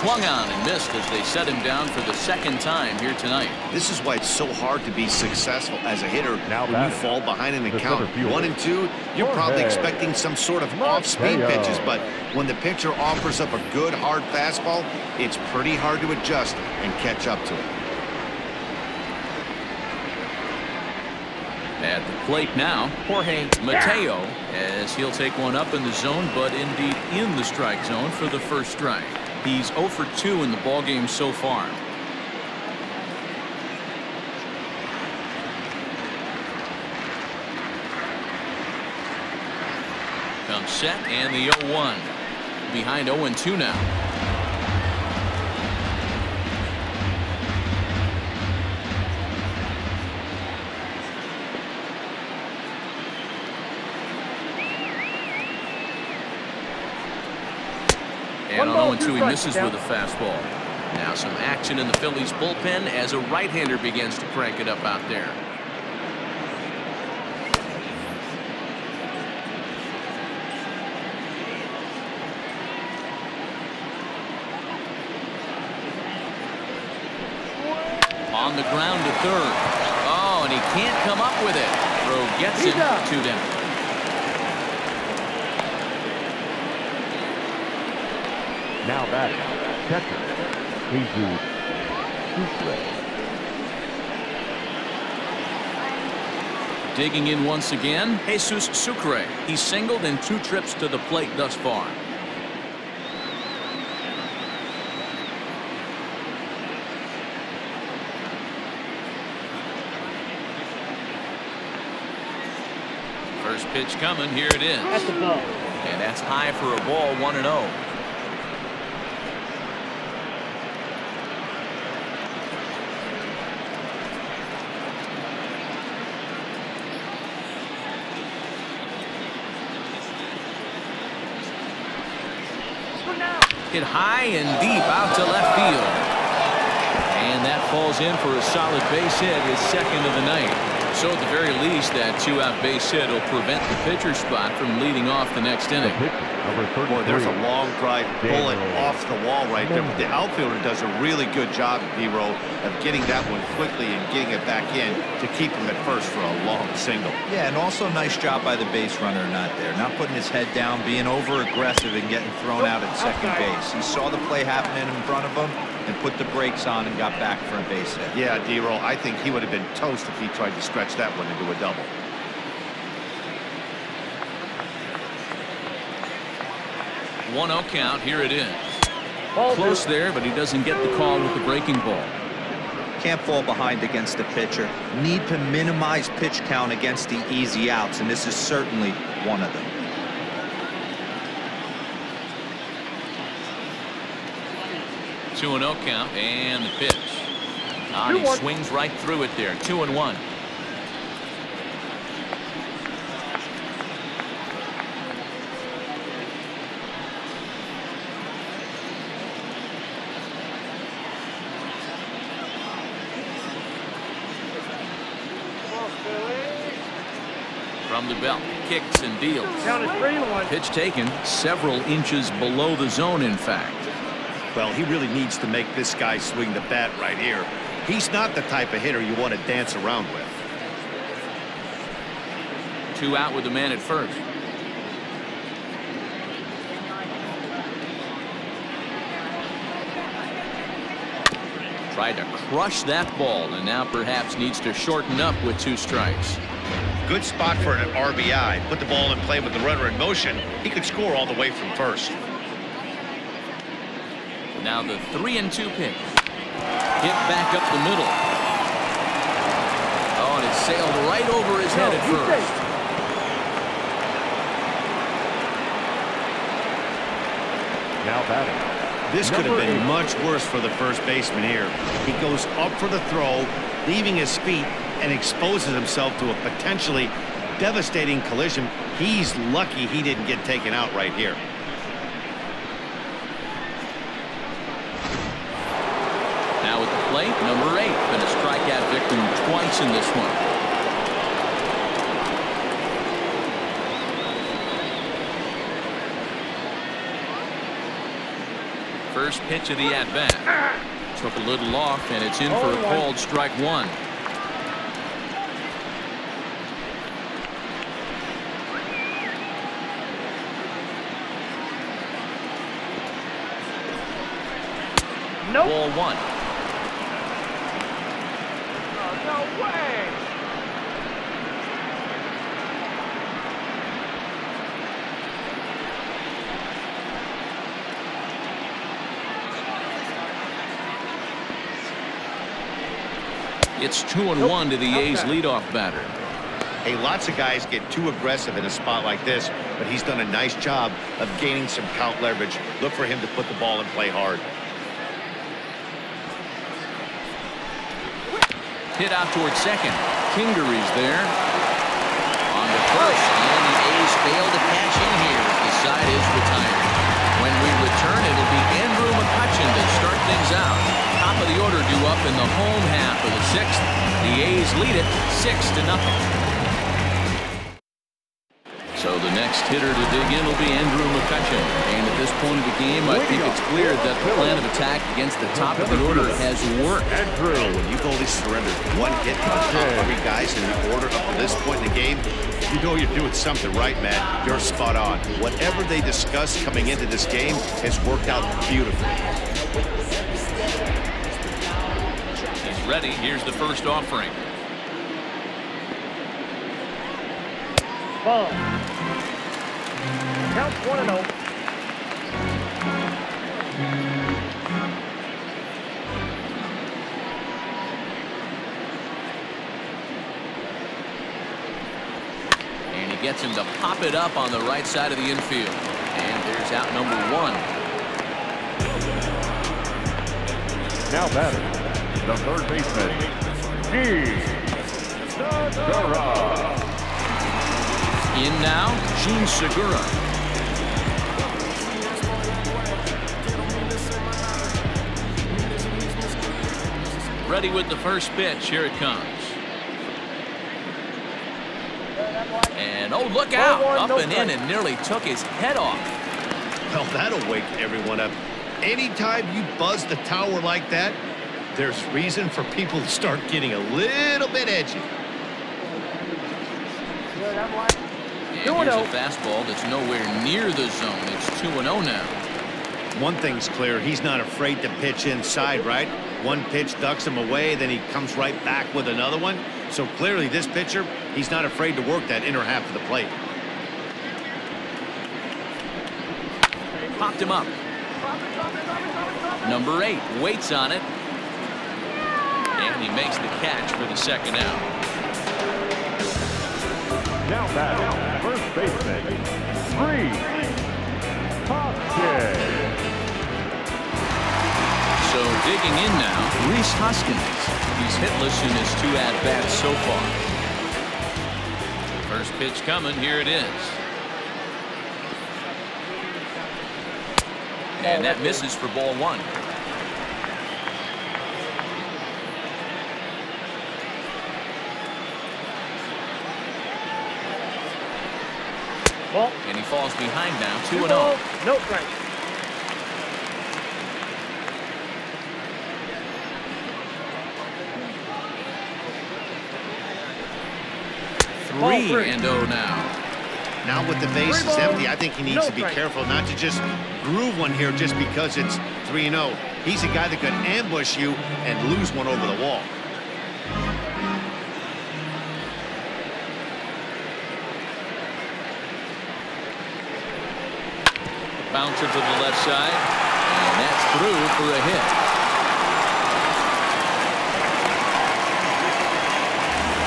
Swung on and missed as they set him down for the second time here tonight. This is why it's so hard to be successful as a hitter Now when you fall behind in the, the count. center fielder, One and two, you're probably expecting some sort of off-speed pitches, but when the pitcher offers up a good hard fastball, it's pretty hard to adjust and catch up to it. At the plate now, Jorge Mateo, as he'll take one up in the zone, but indeed in the strike zone for the first strike. He's 0 for 2 in the ballgame so far. Comes set and the 0-1. Behind 0-2 now. And One on ball, 0 two he misses with a fastball. Now some action in the Phillies bullpen as a right-hander begins to crank it up out there. On the ground to third. Oh, and he can't come up with it. Throw gets him to them. Now batting, catcher, Jesus Sucre. Digging in once again, Jesus Sucre. He's singled in two trips to the plate thus far. First pitch coming. Here it is. That's the ball. And that's high for a ball, 1 and 0. Hit high and deep out to left field. And that falls in for a solid base hit, his second of the night. So at the very least, that two-out base hit will prevent the pitcher spot from leading off the next inning. Boy, there's a long drive bullet off the wall right there. But the outfielder does a really good job, D-Row, of getting that one quickly and getting it back in to keep him at first for a long single. Yeah, and also a nice job by the base runner not there. Not putting his head down, being over-aggressive and getting thrown out at second base. He saw the play happening in front of him and put the brakes on and got back for a base hit. Yeah, D-Roll, I think he would have been toast if he tried to stretch that one into a double. One 0 count. Here it is. Close there, but he doesn't get the call with the breaking ball. Can't fall behind against the pitcher. Need to minimize pitch count against the easy outs, and this is certainly one of them. 2 0 count and the pitch. Ah, he swings right through it there. 2 and 1. From the belt, kicks and deals. Pitch taken several inches below the zone, in fact. Well, he really needs to make this guy swing the bat right here. He's not the type of hitter you want to dance around with. Two out with the man at first. Tried to crush that ball and now perhaps needs to shorten up with two strikes. Good spot for an RBI. Put the ball in play with the runner in motion. He could score all the way from first. Now the three and two pitch. Hit back up the middle. Oh, and it sailed right over his head at first. Now batting. This could have been much worse for the first baseman here. He goes up for the throw, leaving his feet, and exposes himself to a potentially devastating collision. He's lucky he didn't get taken out right here. plate, number eight. Been a strikeout victim twice in this one. First pitch of the at-bat. Took a little off, and it's in for a called strike one. Nope. Ball one. It's two and nope. one to the A's leadoff batter. Hey, lots of guys get too aggressive in a spot like this, but he's done a nice job of gaining some count leverage. Look for him to put the ball and play hard. Hit out towards second. Kingery's there. On the first, and the A's fail to cash in here the side is retired. When we return, it'll be Andrew McCutchen to start things out top of the order due up in the home half of the sixth. The A's lead it six to nothing. Hitter to dig in will be Andrew McCutchen. And at this point of the game, I think it's clear that the plan of attack against the top of the order has worked. Andrew. When you've only surrendered one hit on top three guys in the order up to this point in the game, you know you're doing something right, man. You're spot on. Whatever they discussed coming into this game has worked out beautifully. He's ready. Here's the first offering. Ball. Count one and oh. And he gets him to pop it up on the right side of the infield. And there's out number one. Now batting, the third baseman, Jean Segura. In now, Jean Segura. Ready with the first pitch. Here it comes. And oh, look out. one, Up no and in and nearly took his head off. Well, that'll wake everyone up. Anytime you buzz the tower like that, there's reason for people to start getting a little bit edgy. And Two and here's a oh. fastball that's nowhere near the zone. It's 2 and 0 now. One thing's clear, he's not afraid to pitch inside, right? One pitch ducks him away, then he comes right back with another one. So clearly this pitcher, he's not afraid to work that inner half of the plate. Popped him up. Number eight waits on it. And he makes the catch for the second out. Now batting, first baseman, Rhys Hoskins. So digging in now, Rhys Hoskins. He's hitless in his two at-bats so far. First pitch coming. Here it is. And that misses for ball one. Ball. And he falls behind now, 2 Two and oh. 0. balls, no strike. Ball 3 three. and 0 now. Now with the bases Three balls, empty, I think he needs no to be strike. careful not to just groove one here just because it's 3-0. He's a guy that could ambush you and lose one over the wall. Bouncer to the left side. And that's through for a hit.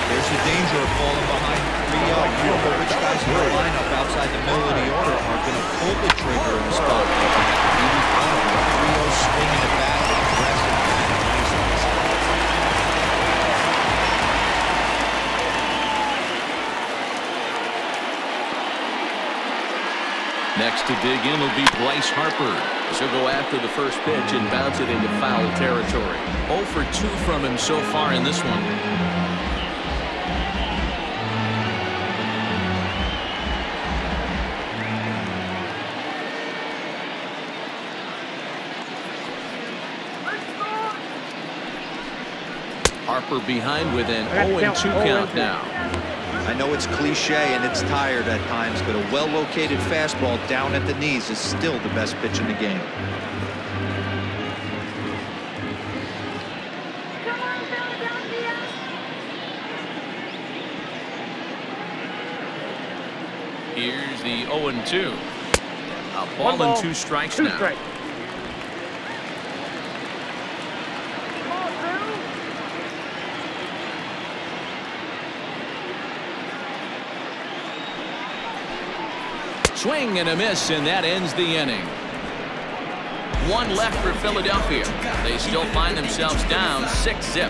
There's the danger of falling behind 3-0. You don't which guys in the lineup outside the middle of the order are going to pull the trigger in a spot like that. Maybe one of them, 3-0 swinging it back, aggressive. Next to dig in will be Bryce Harper. She'll go after the first pitch and bounce it into foul territory. 0 for 2 from him so far in this one. Harper behind with an 0-2 count, 0 count and two. now. I know it's cliche and it's tired at times, but a well-located fastball down at the knees is still the best pitch in the game. Here's the 0-2. A ball, One ball, and two strikes two now. strikes. Swing and a miss, and that ends the inning. One left for Philadelphia. They still find themselves down six zip.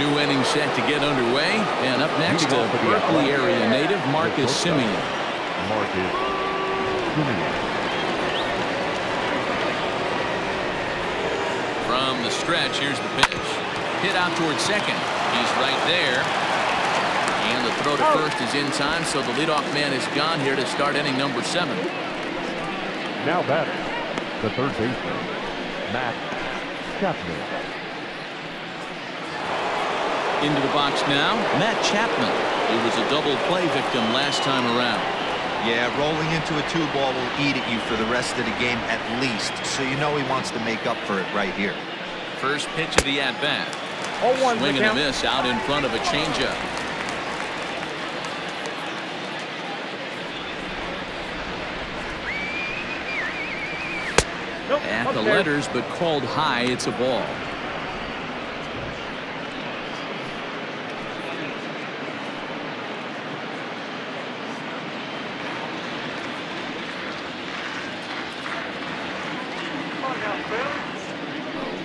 New inning set to get underway. And up next, a Berkeley area native, Marcus Semien. Marcus Semien. From the stretch. Here's the pitch hit out towards second. He's right there. And the throw to oh. first is in time, so the leadoff man is gone here to start inning number seven. Now batter, the third baseman, Matt Chapman. Into the box now, Matt Chapman. He was a double play victim last time around. Yeah, rolling into a two ball will eat at you for the rest of the game at least, so you know he wants to make up for it right here. First pitch of the at-bat. 0-1 Swing and a miss out in front of a changeup. Nope, At the there. letters, but called high, it's a ball.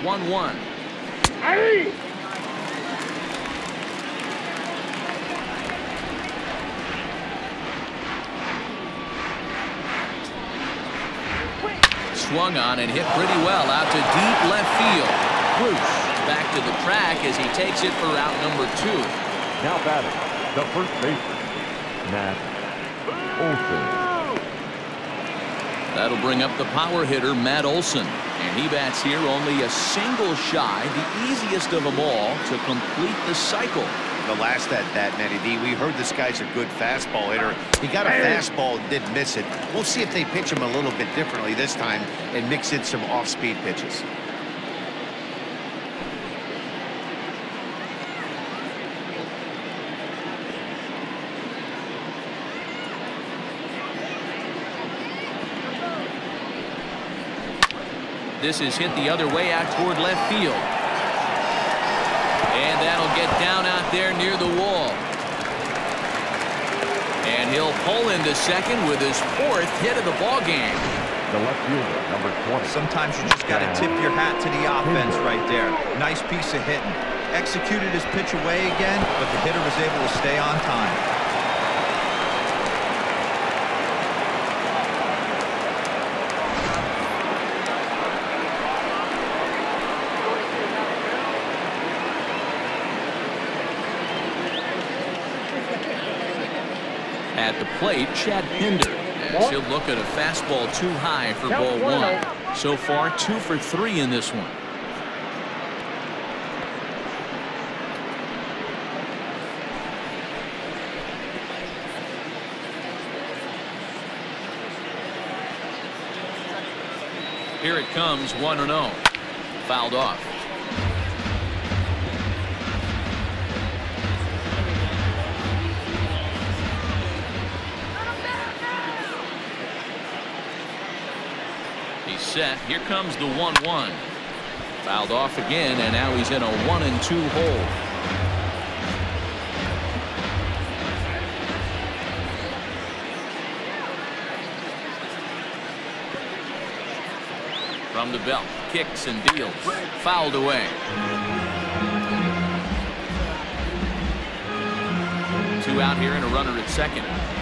One one. Hey! Swung on and hit pretty well out to deep left field. Bruce back to the track as he takes it for out number two. Now batting, the first baseman, Matt Olson. That'll bring up the power hitter, Matt Olson. And he bats here only a single shy, the easiest of them all, to complete the cycle. The last at that, Matty D, we heard this guy's a good fastball hitter. He got a fastball and did miss it. We'll see if they pitch him a little bit differently this time and mix in some off-speed pitches. This is hit the other way out toward left field. And that'll get down out there near the wall. And he'll pull into second with his fourth hit of the ball game. The left fielder, number 20. Sometimes you just got to tip your hat to the offense right there. Nice piece of hitting. Executed his pitch away again, but the hitter was able to stay on time. At the plate, Chad Pinder. As he'll look at a fastball too high for ball one. So far, two for three in this one. Here it comes, 1 0. Fouled off. Here comes the 1 1. Fouled off again, and now he's in a 1 and 2 hole. From the belt, kicks and deals. Fouled away. Two out here and a runner at second.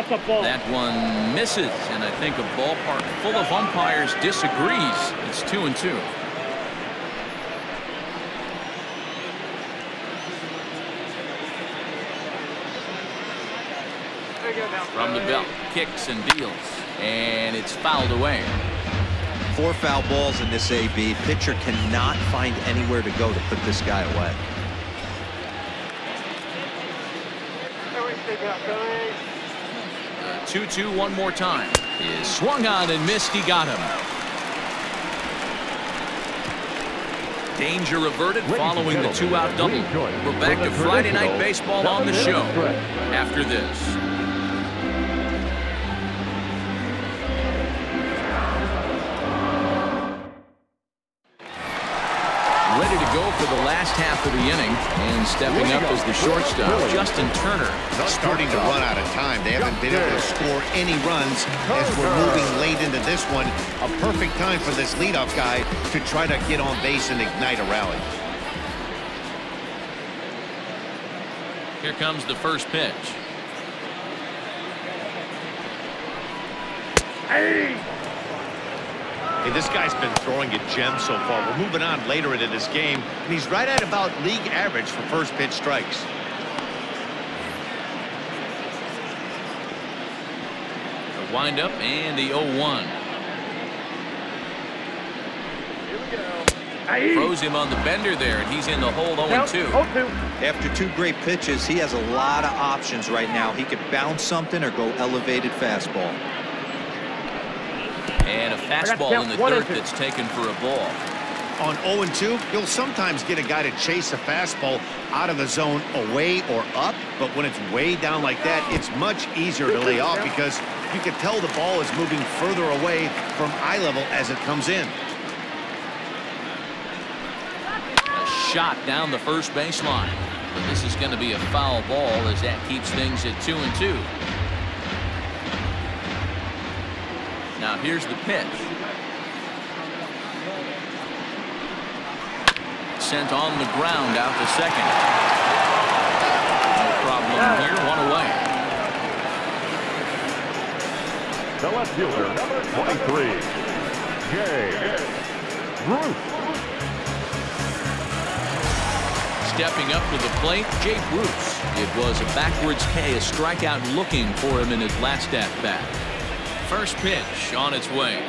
That's a ball. That one misses, and I think a ballpark full of umpires disagrees. It's two and two. From the belt, kicks and deals, and it's fouled away. Four foul balls in this AB. Pitcher cannot find anywhere to go to put this guy away. Uh, 2-2 one more time. Is swung on and missed. He got him. Danger averted following the two-out double. We're back to Friday Night Baseball on the show after this. Half of the inning and stepping up as the shortstop, Justin Turner. Starting to run out of time. They haven't been able to score any runs as we're moving late into this one. A perfect time for this leadoff guy to try to get on base and ignite a rally. Here comes the first pitch. Hey, this guy's been throwing a gem so far. We're moving on later into this game, and he's right at about league average for first pitch strikes. The windup and the 0-1. Here we go. Throws him on the bender there, and he's in the hole 0-2. After two great pitches, he has a lot of options right now. He could bounce something or go elevated fastball. And a fastball in the dirt that's taken for a ball. On 0-2, you'll sometimes get a guy to chase a fastball out of the zone away or up, but when it's way down like that, it's much easier to lay off because you can tell the ball is moving further away from eye level as it comes in. A shot down the first baseline. But this is going to be a foul ball as that keeps things at 2 and 2. Now here's the pitch. Sent on the ground out to second. No problem here. One away. The left fielder, number 23, Jay Bruce. Stepping up to the plate, Jay Bruce. It was a backwards K, a strikeout looking for him in his last at bat. First pitch on its way.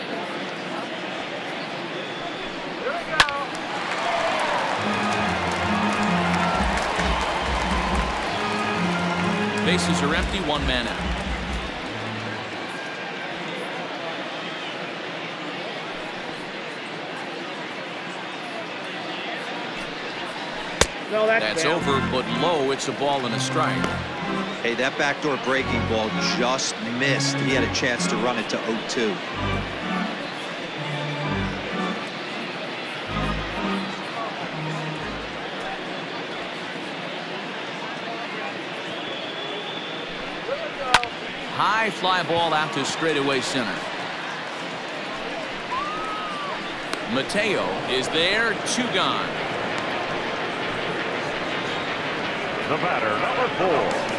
Bases are empty, one man out. No, that's, That's over, but low. It's a ball and a strike. Hey, that backdoor breaking ball just missed. He had a chance to run it to 0-2. High fly ball out to straightaway center. Mateo is there, two gone. The batter, number four,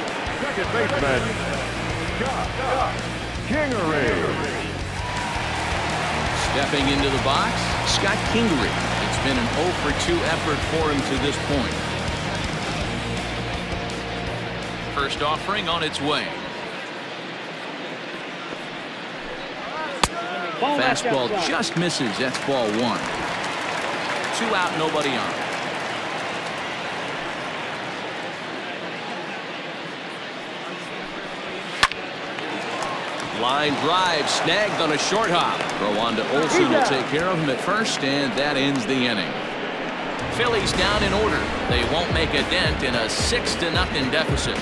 second baseman, Scott Kingery. Stepping into the box, Scott Kingery. It's been an 0 for 2 effort for him to this point. First offering on its way. Fastball just misses. That's ball one. Two out, nobody on. Line drive snagged on a short hop. To Olson will take care of him at first, and that ends the inning. Phillies down in order. They won't make a dent in a six to nothing deficit.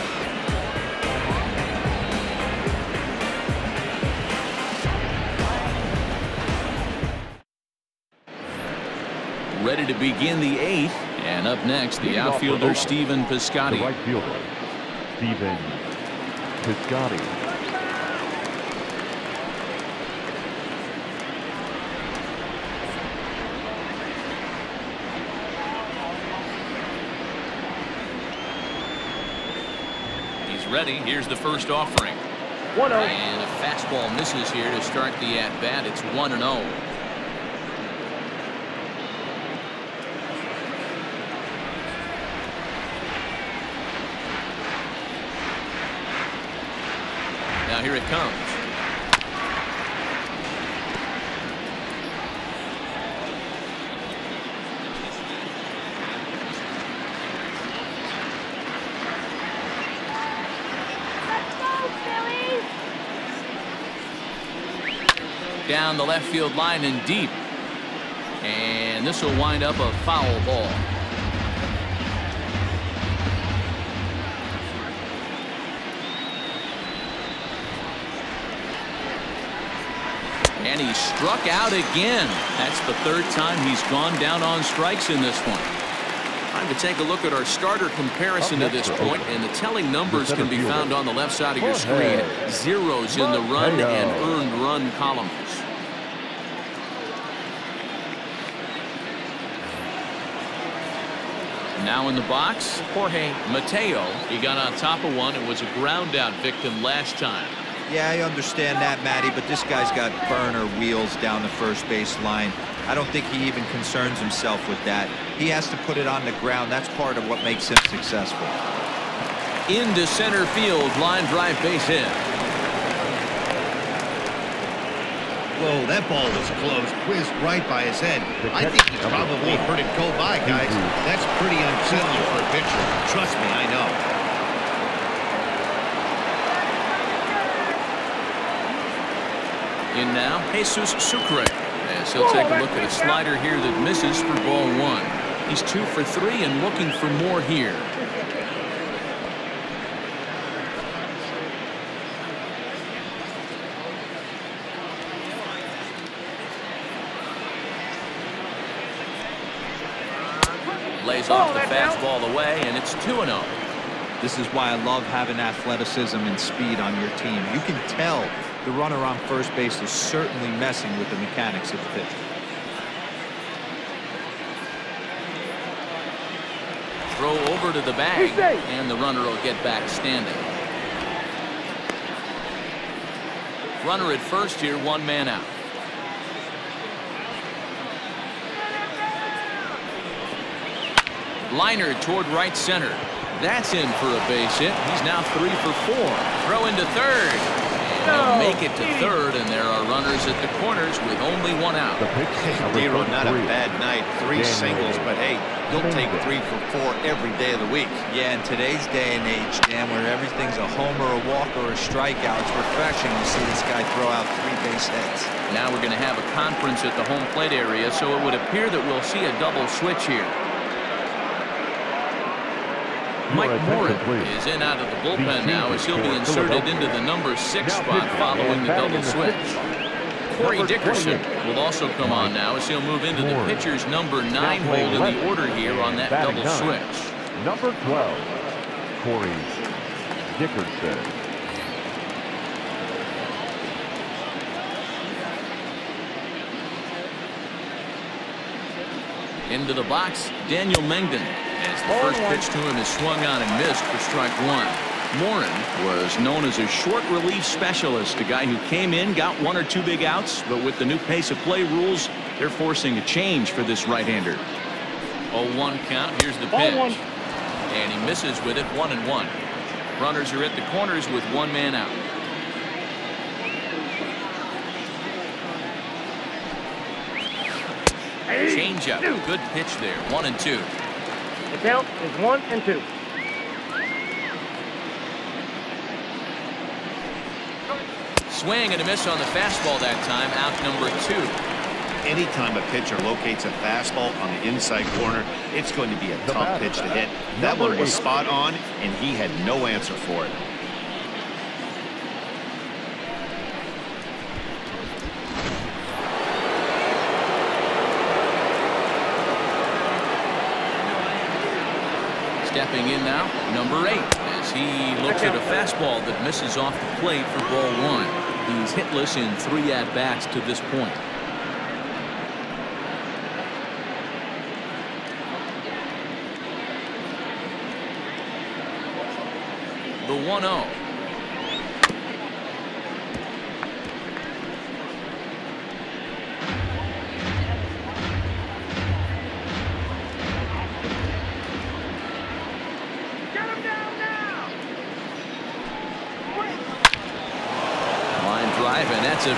Ready to begin the eighth, and up next, the Leading off for outfielder Stephen Steven The right fielder, Stephen Piscotty. Ready. Here's the first offering. 1 0. And a fastball misses here to start the at bat. It's 1 and 0. Now here it comes. Down the left field line and deep. And this will wind up a foul ball. And he struck out again. That's the third time he's gone down on strikes in this one. Time to take a look at our starter comparison to this point, and the telling numbers can be found on the left side of your screen. Zeros in the run and earned run columns. Now in the box, Jorge Mateo. He got on top of one and was a ground out victim last time. Yeah, I understand that, Matty, but this guy's got burner wheels down the first base line. I don't think he even concerns himself with that. He has to put it on the ground. That's part of what makes him successful. Into center field, line drive base hit. Whoa, that ball was close. Whizzed right by his head. I think he probably heard it go by, guys. That's pretty unsettling for a pitcher. Trust me, I know. In now, Jesus Sucre. As he'll take a look at a slider here that misses for ball one. He's two for three and looking for more here. Lays off the fastball away, and it's 2 0. This is why I love having athleticism and speed on your team. You can tell the runner on first base is certainly messing with the mechanics of the pitch. Throw over to the bag, and the runner will get back standing. Runner at first here, one man out. Liner toward right center. That's in for a base hit. He's now three for four. Throw into third. And he'll make it to third, and there are runners at the corners with only one out. Dero, not a bad night. Three singles, but hey, you'll take three for four every day of the week. Yeah, in today's day and age, Dan, where everything's a homer, a walk, or a strikeout, it's refreshing to see this guy throw out three base hits. Now we're going to have a conference at the home plate area, so it would appear that we'll see a double switch here. Mike Morin is in out of the bullpen now as he'll be inserted into the number six spot following the double switch. Corey Dickerson will also come on now as he'll move into the pitcher's number nine hold in the order here on that double switch. Number 12, Corey Dickerson. Into the box, Daniel Mengden. As the first pitch to him is swung on and missed for strike one. Morin was known as a short relief specialist, a guy who came in, got one or two big outs, but with the new pace of play rules, they're forcing a change for this right-hander. 0-1 count. Here's the pitch. And he misses with it, one and one. Runners are at the corners with one man out. Changeup. Good pitch there. One and two. The count is one and two. Swing and a miss on the fastball that time. Out number two. Anytime a pitcher locates a fastball on the inside corner, it's going to be a tough pitch to hit. That one was spot on, and he had no answer for it. Stepping in now, number eight, as he looks at a fastball that misses off the plate for ball one. He's hitless in three at-bats to this point. The 1-0.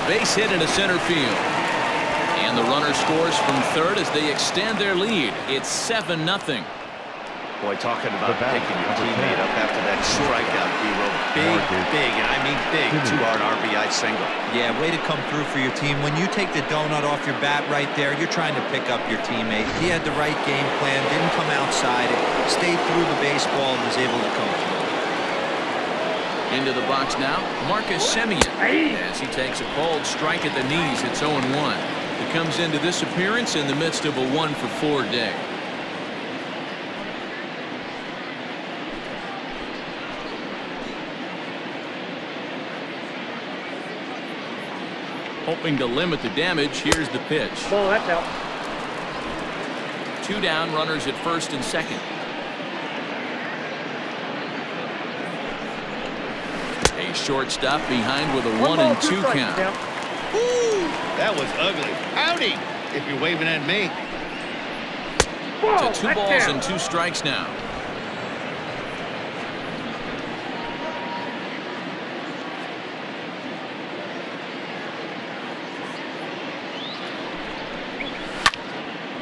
Base hit into center field. And the runner scores from third as they extend their lead. It's 7 nothing. Boy, talking about picking your teammate up after that strikeout, Dero. Big, big, and I mean big, two-hard RBI single. Yeah, way to come through for your team. When you take the donut off your bat right there, you're trying to pick up your teammate. He had the right game plan, didn't come outside it, stayed through the baseball, and was able to come through. Into the box now, Marcus Semien. As he takes a cold strike at the knees, it's 0-1. He comes into this appearance in the midst of a 1 for 4 day. Hoping to limit the damage, here's the pitch. Ball, that's out. Two down, runners at first and second. A shortstop behind with a one, one and two count. Ooh, that was ugly. Howdy, if you're waving at me. Whoa, to two balls down. and two strikes now.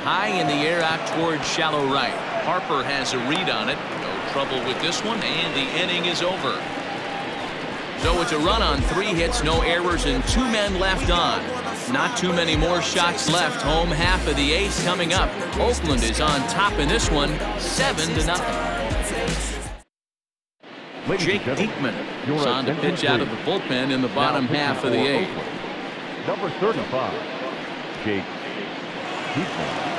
High in the air out towards shallow right. Harper has a read on it. No trouble with this one, and the inning is over. So it's a run on three hits, no errors, and two men left on. Not too many more shots left. Home half of the eighth coming up. Oakland is on top in this one, seven to nothing. Jake Diekman is on to pitch out of the bullpen in the bottom half of the eighth. Number 35, Jake Diekman.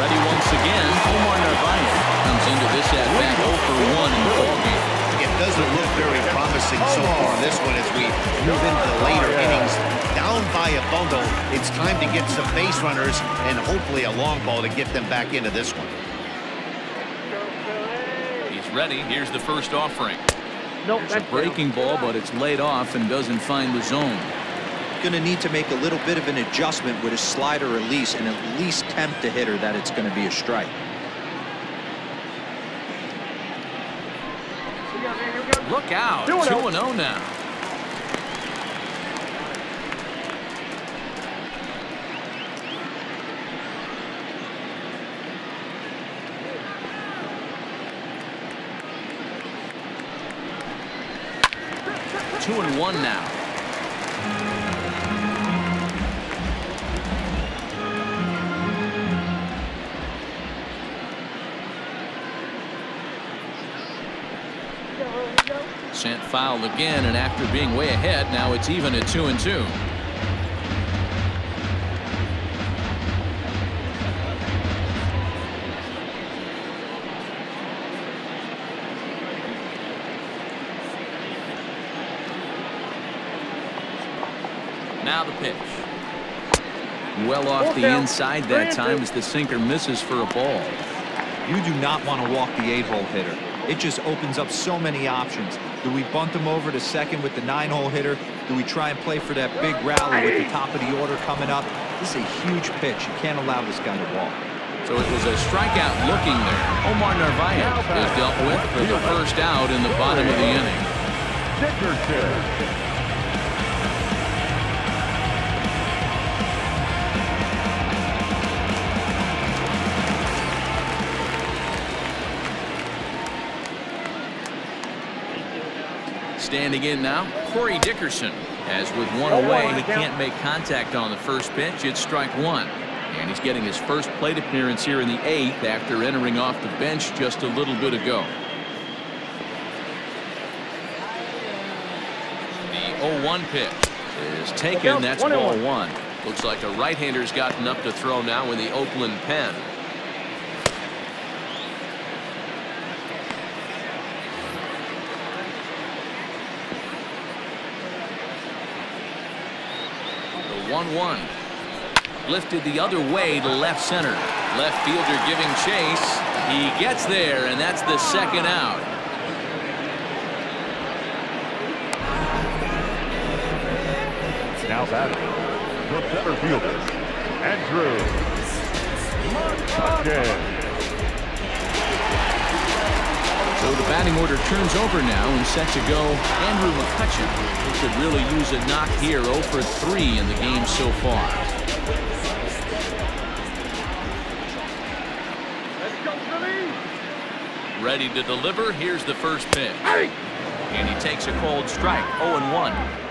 Ready once again, Omar Narvaez comes into this at bat 0 for 1 in the ballgame. It doesn't look very promising so far this one as we move into the later oh, innings. Down by a bundle, it's time to get some base runners and hopefully a long ball to get them back into this one. He's ready. Here's the first offering. Nope, it's a breaking ball, but it's laid off and doesn't find the zone going to need to make a little bit of an adjustment with his slider release and at least tempt the hitter that it's going to be a strike. Look out. 2-0 now. Two and one now. Sent foul again, and after being way ahead, now it's even at two and two. Now the pitch. Well off the inside that time as the sinker misses for a ball. You do not want to walk the eight-hole hitter. It just opens up so many options. Do we bunt him over to second with the nine-hole hitter? Do we try and play for that big rally with the top of the order coming up? This is a huge pitch. You can't allow this guy to walk. So it was a strikeout looking there. Omar Narvaez is dealt with for the first out in the bottom of the inning. Standing in now, Corey Dickerson. As with one away, he can't make contact on the first pitch. It's strike one. And he's getting his first plate appearance here in the eighth after entering off the bench just a little bit ago. The 0-1 pitch is taken. That's ball one. Looks like a right-hander's gotten up to throw now in the Oakland pen. 1-1. Lifted the other way to left center. Left fielder giving chase. He gets there, and that's the second out. Now batting, the center fielder, Andrew McCutchen. So the batting order turns over now and set to go Andrew McCutchen, who could really use a knock here 0 for 3 in the game so far. Ready to deliver. Here's the first pitch. And he takes a cold strike 0 1.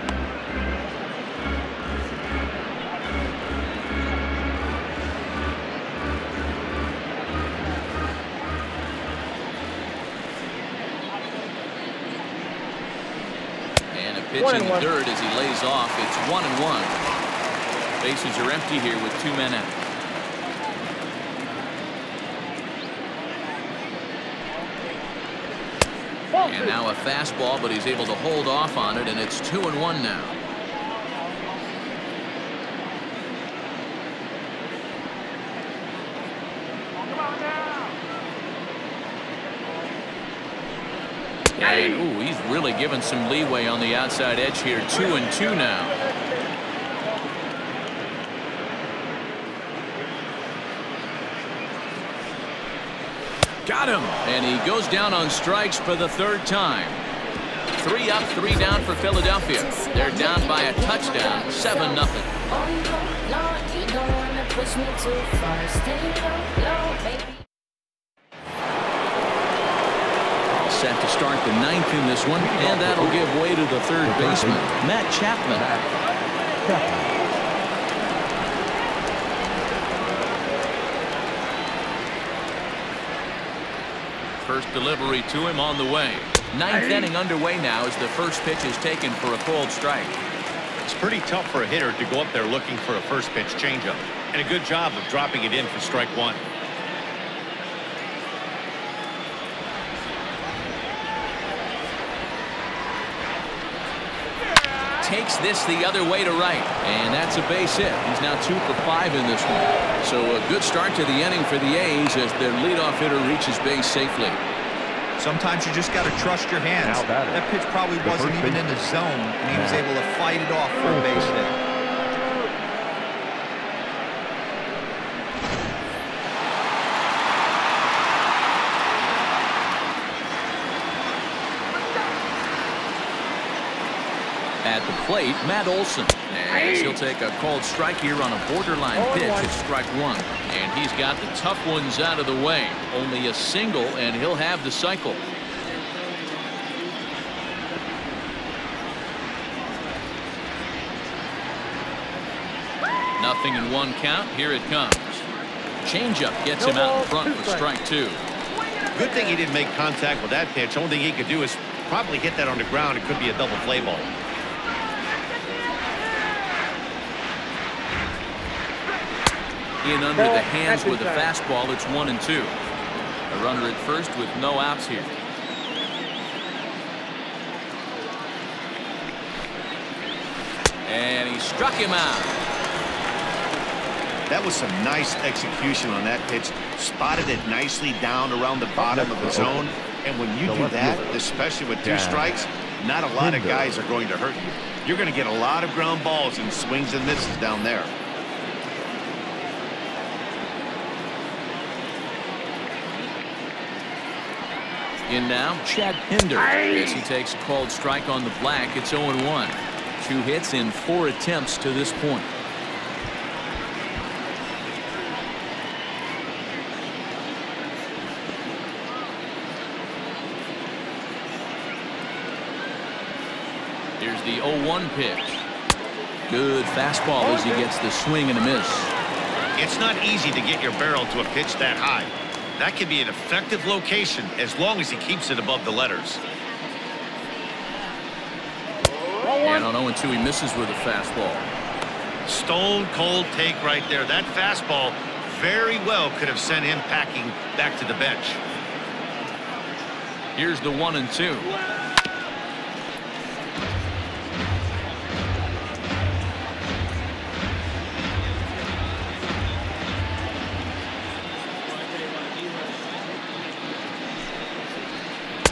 Pitch in the one. dirt as he lays off. It's one and one. Bases are empty here with two men out. And now a fastball, but he's able to hold off on it, and it's two and one now. And, ooh, he's really given some leeway on the outside edge here. Two and two now. Got him. And he goes down on strikes for the third time. Three up, three down for Philadelphia. They're down by a touchdown, 7 nothing. Start the ninth in this one, and that'll give way to the third baseman, Matt Chapman. First delivery to him on the way. Ninth inning underway now as the first pitch is taken for a cold strike. It's pretty tough for a hitter to go up there looking for a first pitch changeup. And a good job of dropping it in for strike one. Takes this the other way to right. And that's a base hit. He's now two for five in this one. So a good start to the inning for the A's as their leadoff hitter reaches base safely. Sometimes you just got to trust your hands. That pitch probably wasn't even in the zone, and he was able to fight it off for a base hit. At the plate, Matt Olson. And he'll take a called strike here on a borderline pitch at strike one. And he's got the tough ones out of the way. Only a single, and he'll have the cycle. Nothing in one count. Here it comes. Changeup gets him out in front for strike two. Good thing he didn't make contact with that pitch. Only thing he could do is probably hit that on the ground. It could be a double play ball. In under the hands with a fastball. It's one and two. A runner at first with no outs here. And he struck him out. That was some nice execution on that pitch. Spotted it nicely down around the bottom of the zone. And when you do that, especially with two strikes, not a lot of guys are going to hurt you. You're going to get a lot of ground balls and swings and misses down there. In now, Chad Pinder. As he takes a called strike on the black, it's 0-1. Two hits in four attempts to this point. Here's the 0-1 pitch. Good fastball as he gets the swing and a miss. It's not easy to get your barrel to a pitch that high. That can be an effective location as long as he keeps it above the letters. And on 0-2 he misses with a fastball. Stone cold take right there. That fastball very well could have sent him packing back to the bench. Here's the one and two.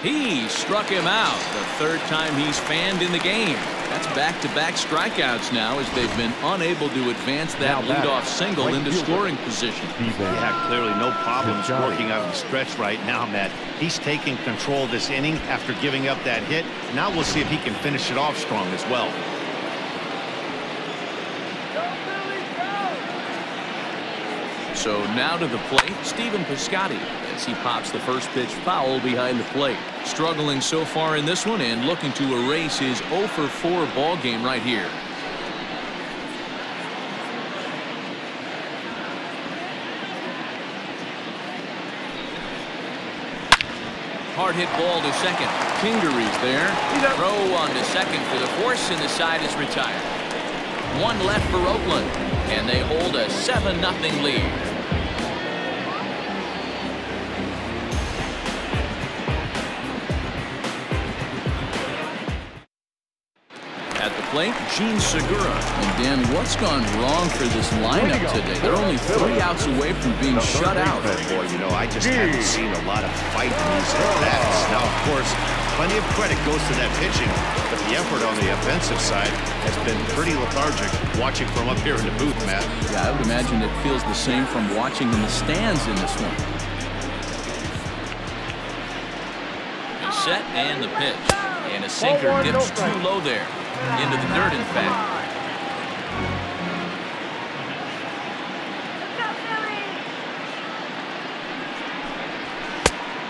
He struck him out the third time he's fanned in the game. That's back-to-back -back strikeouts now as they've been unable to advance that leadoff single into scoring position. Yeah, clearly no problems working out of the stretch right now, Matt. He's taking control of this inning after giving up that hit. Now we'll see if he can finish it off strong as well. So now to the plate, Stephen Piscotty as he pops the first pitch foul behind the plate. Struggling so far in this one and looking to erase his 0 for 4 ball game right here. Hard hit ball to second. Kingery's there. Throw on to second for the force and the side is retired. One left for Oakland and they hold a 7-0 lead. Plate, Jean Segura. And Dan, what's gone wrong for this lineup today? They're only three outs away from being shut out. Boy, you know, I just haven't seen a lot of fight in these bats. Now, of course, plenty of credit goes to that pitching, but the effort on the offensive side has been pretty lethargic watching from up here in the booth, Matt. Yeah, I would imagine it feels the same from watching in the stands in this one. The set and the pitch. And a sinker dips too low there. Into the dirt, in fact.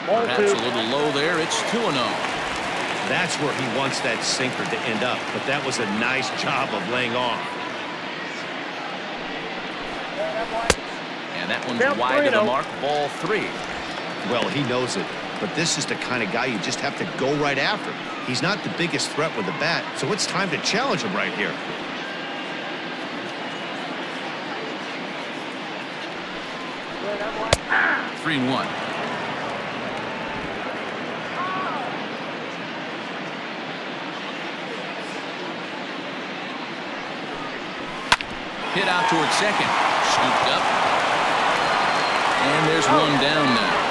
Perhaps a little low there. It's 2 0. That's where he wants that sinker to end up, but that was a nice job of laying off. And that one's wide of the mark, ball three. Well, he knows it, but this is the kind of guy you just have to go right after. He's not the biggest threat with the bat, so it's time to challenge him right here. Three and one. Hit out towards second. Scooped up. And there's one down now.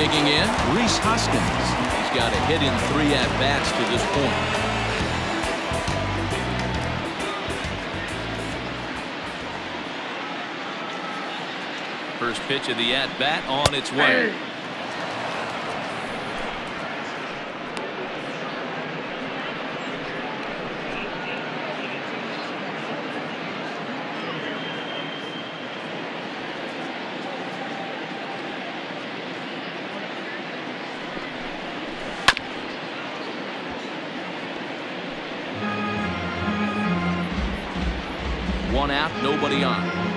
Digging in, Rhys Hoskins. He's got a hit in three at-bats to this point. First pitch of the at-bat on its way. One out, nobody on.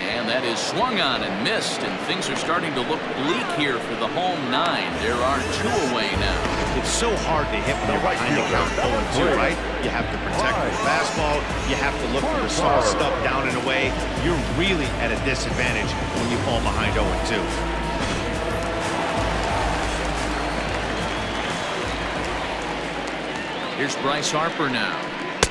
And that is swung on and missed, and things are starting to look bleak here for the home nine. There are two away now. It's so hard to hit when you're behind the count 0-2, right? You have to protect the fastball. You have to look for the soft stuff down and away. You're really at a disadvantage when you fall behind 0-2. Here's Bryce Harper now.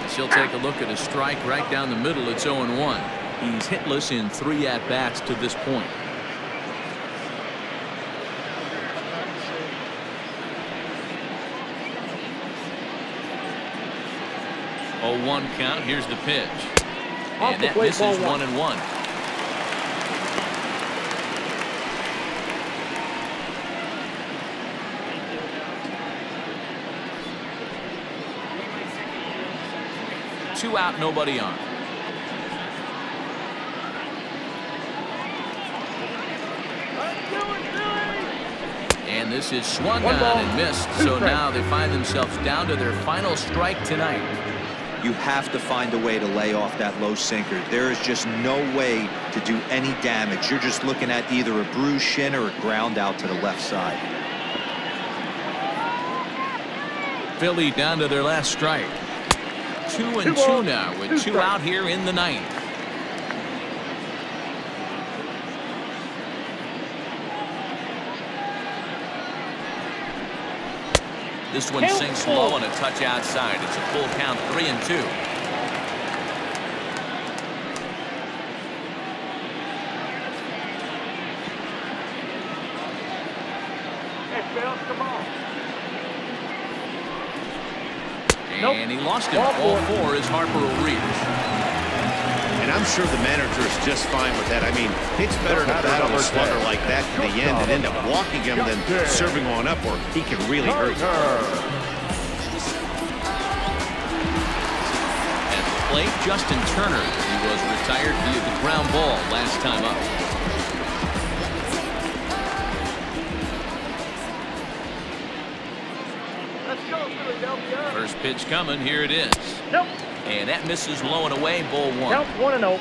She'll take a look at a strike right down the middle. It's 0-1. He's hitless in three at-bats to this point. Oh, one count. Here's the pitch. And that misses one and one. Two out, nobody on. And this is swung on and missed. So now they find themselves down to their final strike tonight. You have to find a way to lay off that low sinker. There is just no way to do any damage. You're just looking at either a bruised shin or a ground out to the left side. Philly down to their last strike. Two and two now with two out here in the ninth. This one sinks low and a touch outside. It's a full count, three and two. And he lost him. Ball four as Harper will reach. And I'm sure the manager is just fine with that. I mean, it's better to battle a slugger like that to the end and end up walking him than serving on up where he can really hurt you. At the plate, Justin Turner. He was retired via the ground ball last time up. Pitch coming. Here it is. Nope. And that misses low and away. Ball one. Count one and zero.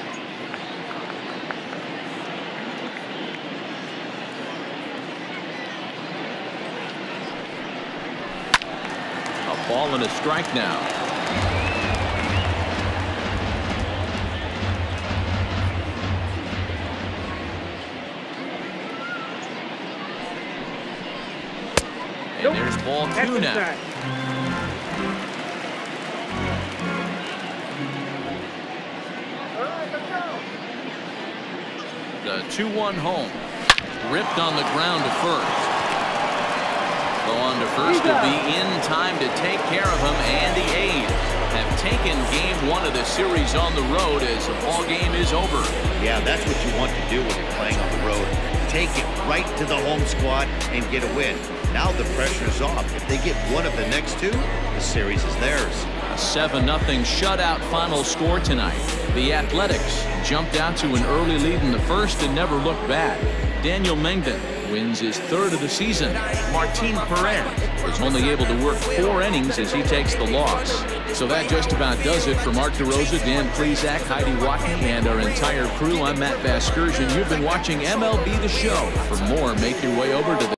A Ball and a strike now. And there's ball two now. 2-1 home. Ripped on the ground to first. Go on to first to be in time to take care of him. And the A's have taken game one of the series on the road as the ball game is over. Yeah, that's what you want to do when you're playing on the road. Take it right to the home squad and get a win. Now the pressure is off. If they get one of the next two, the series is theirs. A 7-0 shutout final score tonight. The Athletics jumped out to an early lead in the first and never looked back. Daniel Mengden wins his third of the season. Martin Perez was only able to work four innings as he takes the loss. So that just about does it for Mark DeRosa, Dan Plesac, Heidi Watney, and our entire crew. I'm Matt Vasgersian. You've been watching MLB The Show. For more, make your way over to the